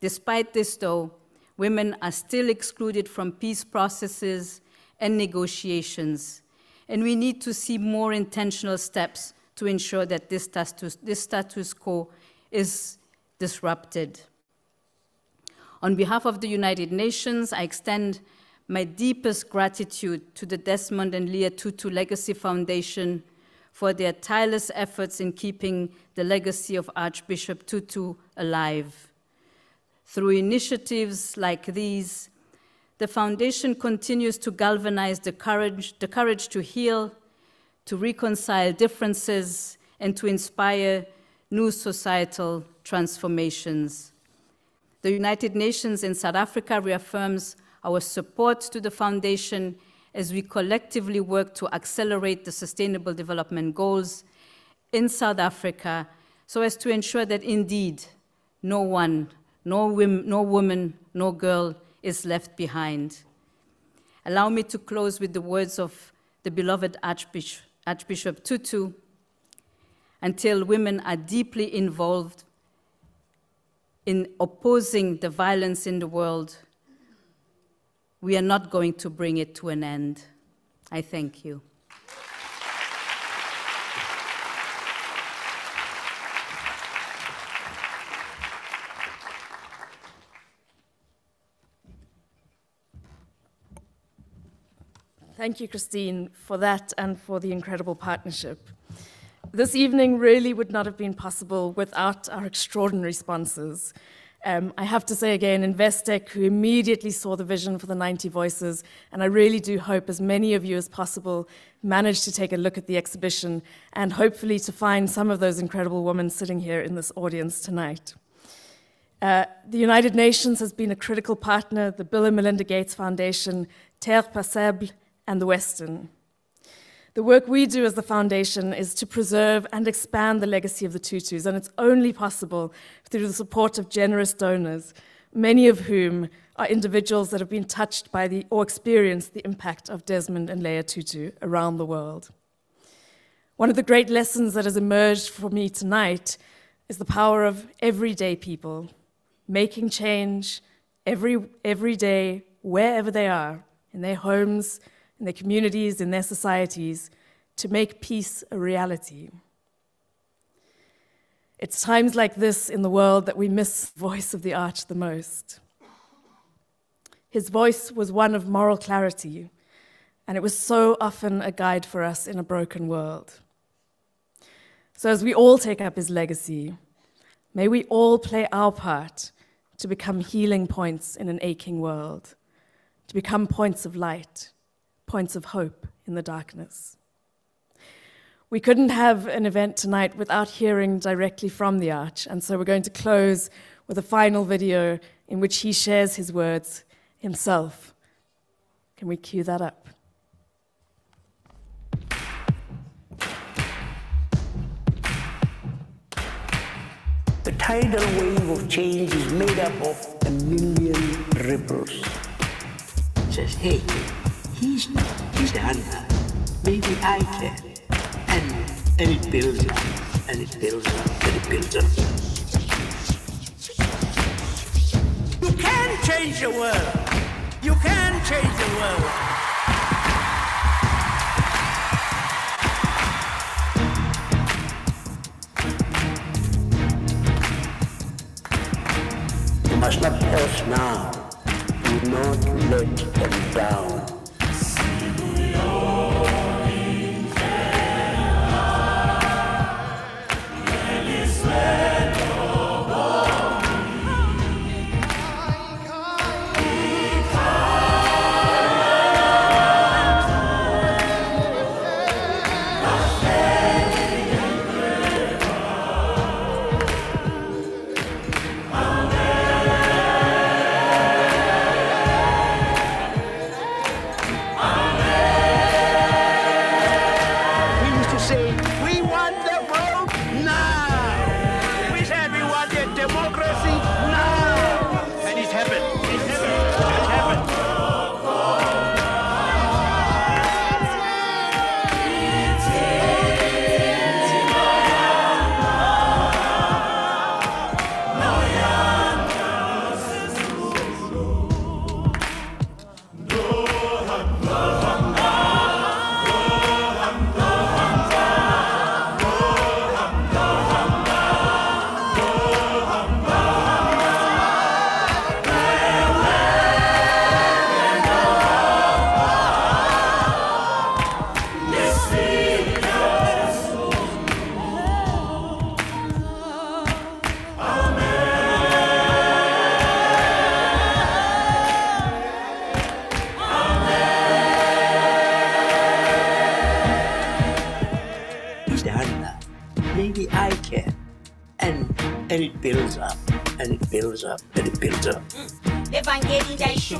Despite this, though, women are still excluded from peace processes and negotiations, and we need to see more intentional steps to ensure that this status, this status quo is disrupted. On behalf of the United Nations, I extend my deepest gratitude to the Desmond and Leah Tutu Legacy Foundation for their tireless efforts in keeping the legacy of Archbishop Tutu alive. Through initiatives like these, the foundation continues to galvanize the courage, the courage to heal, to reconcile differences, and to inspire new societal transformations. The United Nations in South Africa reaffirms our support to the foundation as we collectively work to accelerate the Sustainable Development Goals in South Africa so as to ensure that indeed no one, no, no woman, no girl is left behind. Allow me to close with the words of the beloved Archbishop, Archbishop Tutu. Until women are deeply involved in opposing the violence in the world, we are not going to bring it to an end. I thank you. Thank you, Christine, for that and for the incredible partnership. This evening really would not have been possible without our extraordinary sponsors. Um, I have to say again, Investec, who immediately saw the vision for the 90 Voices, and I really do hope as many of you as possible manage to take a look at the exhibition and hopefully to find some of those incredible women sitting here in this audience tonight. Uh, the United Nations has been a critical partner, the Bill and Melinda Gates Foundation, Terre Passable, and the Western. The work we do as the foundation is to preserve and expand the legacy of the Tutus, and it's only possible through the support of generous donors, many of whom are individuals that have been touched by the or experienced the impact of Desmond and Leah Tutu around the world. One of the great lessons that has emerged for me tonight is the power of everyday people making change every, every day, wherever they are, in their homes, in their communities, in their societies, to make peace a reality. It's times like this in the world that we miss the voice of the arch the most. His voice was one of moral clarity, and it was so often a guide for us in a broken world. So, as we all take up his legacy, may we all play our part to become healing points in an aching world, to become points of light points of hope in the darkness. We couldn't have an event tonight without hearing directly from the Arch, and so we're going to close with a final video in which he shares his words himself. Can we cue that up? The tidal wave of change is made up of a million ripples. It says, hey, He's, he's a hunter. Maybe I can. And, and it builds up, and it builds up, and it builds up. You can change the world. You can change the world. You must not pause now. Do not let them down.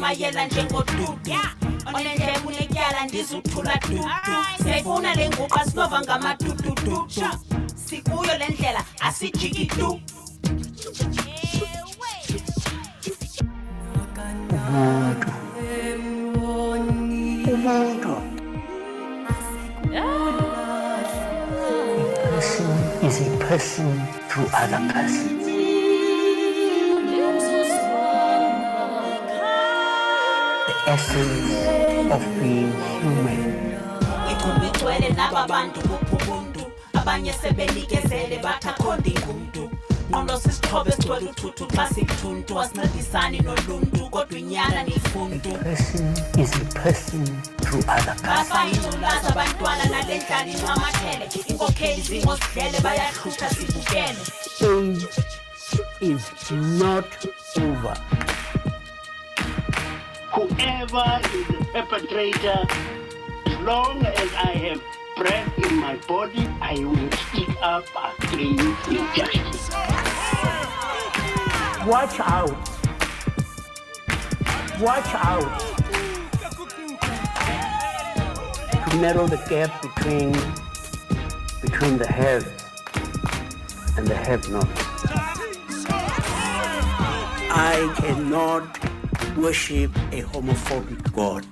Ndiyayishumayela njengodudu onendlebe unetyala ndizuthula dudu siyayifuna le nguqa sinova ngamadududu. Sikuyo le ndlela asijiki du essence of being human. igumbi naba bantu kuphubuntu abanye sebenikezele bathakhondi ngumntu qondo sisixhobo esigcwele uthuthu xa sikuthuntu. Asincedisani noluntu kodwa inyana niyifuntu. Person is a person through other persons. bafa ingculaza abantwana nale ndlala incamathele inkokheli zimo sidlele bayahlutha sibukele. Age is not the as long as I have breath in my body, I will speak up against injustice. Watch out. Watch out. To narrow the gap between between the haves and the have-nots. I cannot worship a homophobic God.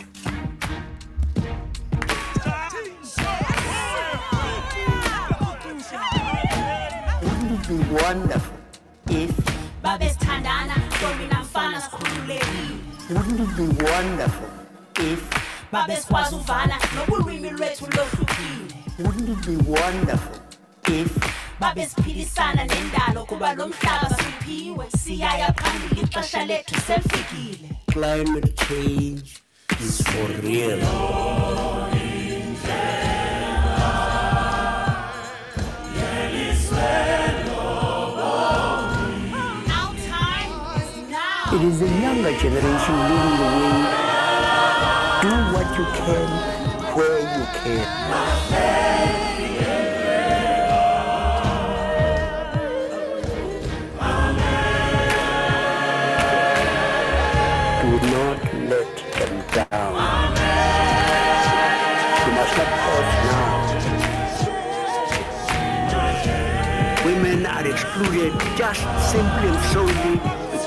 Wonderful. If, babesithandana ntombi namfana sikhululekile. wouldn't it be wonderful if, babesikwazi uvana nobulwimi lwethu lohlukile wouldn't it be wonderful if babesiphilisana nendalo kuba lo mhlaba siphiwe siyaya phambili ixesha lethu selifikile climate change is for real? It is the younger generation leading the way. Do what you can, where you can. Do not let them down. You must not pause now. Women are excluded just simply and solely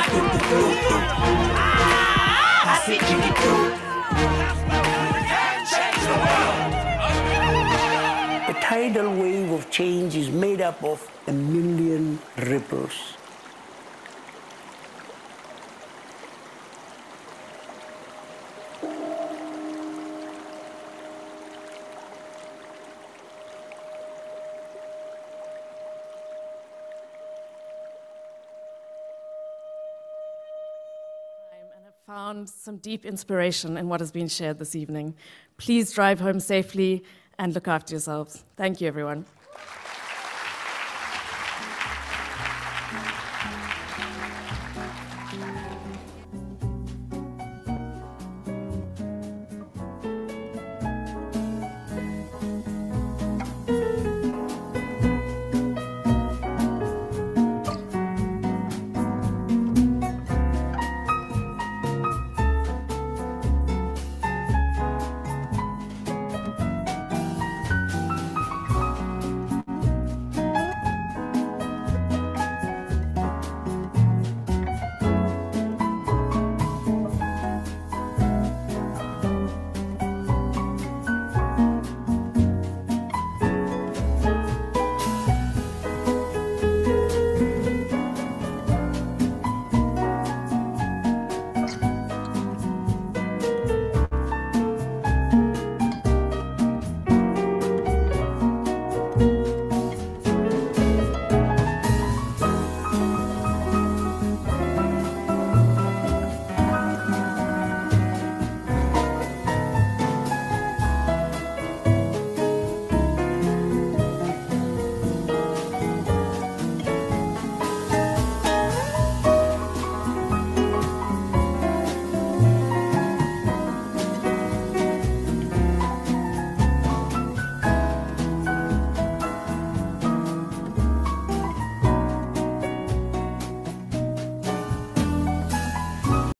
Asinova ngamadudududu. Ah, Asijiki du. A tidal wave of change is made up of a million ripples. Found some deep inspiration in what has been shared this evening. Please drive home safely and look after yourselves. Thank you, everyone.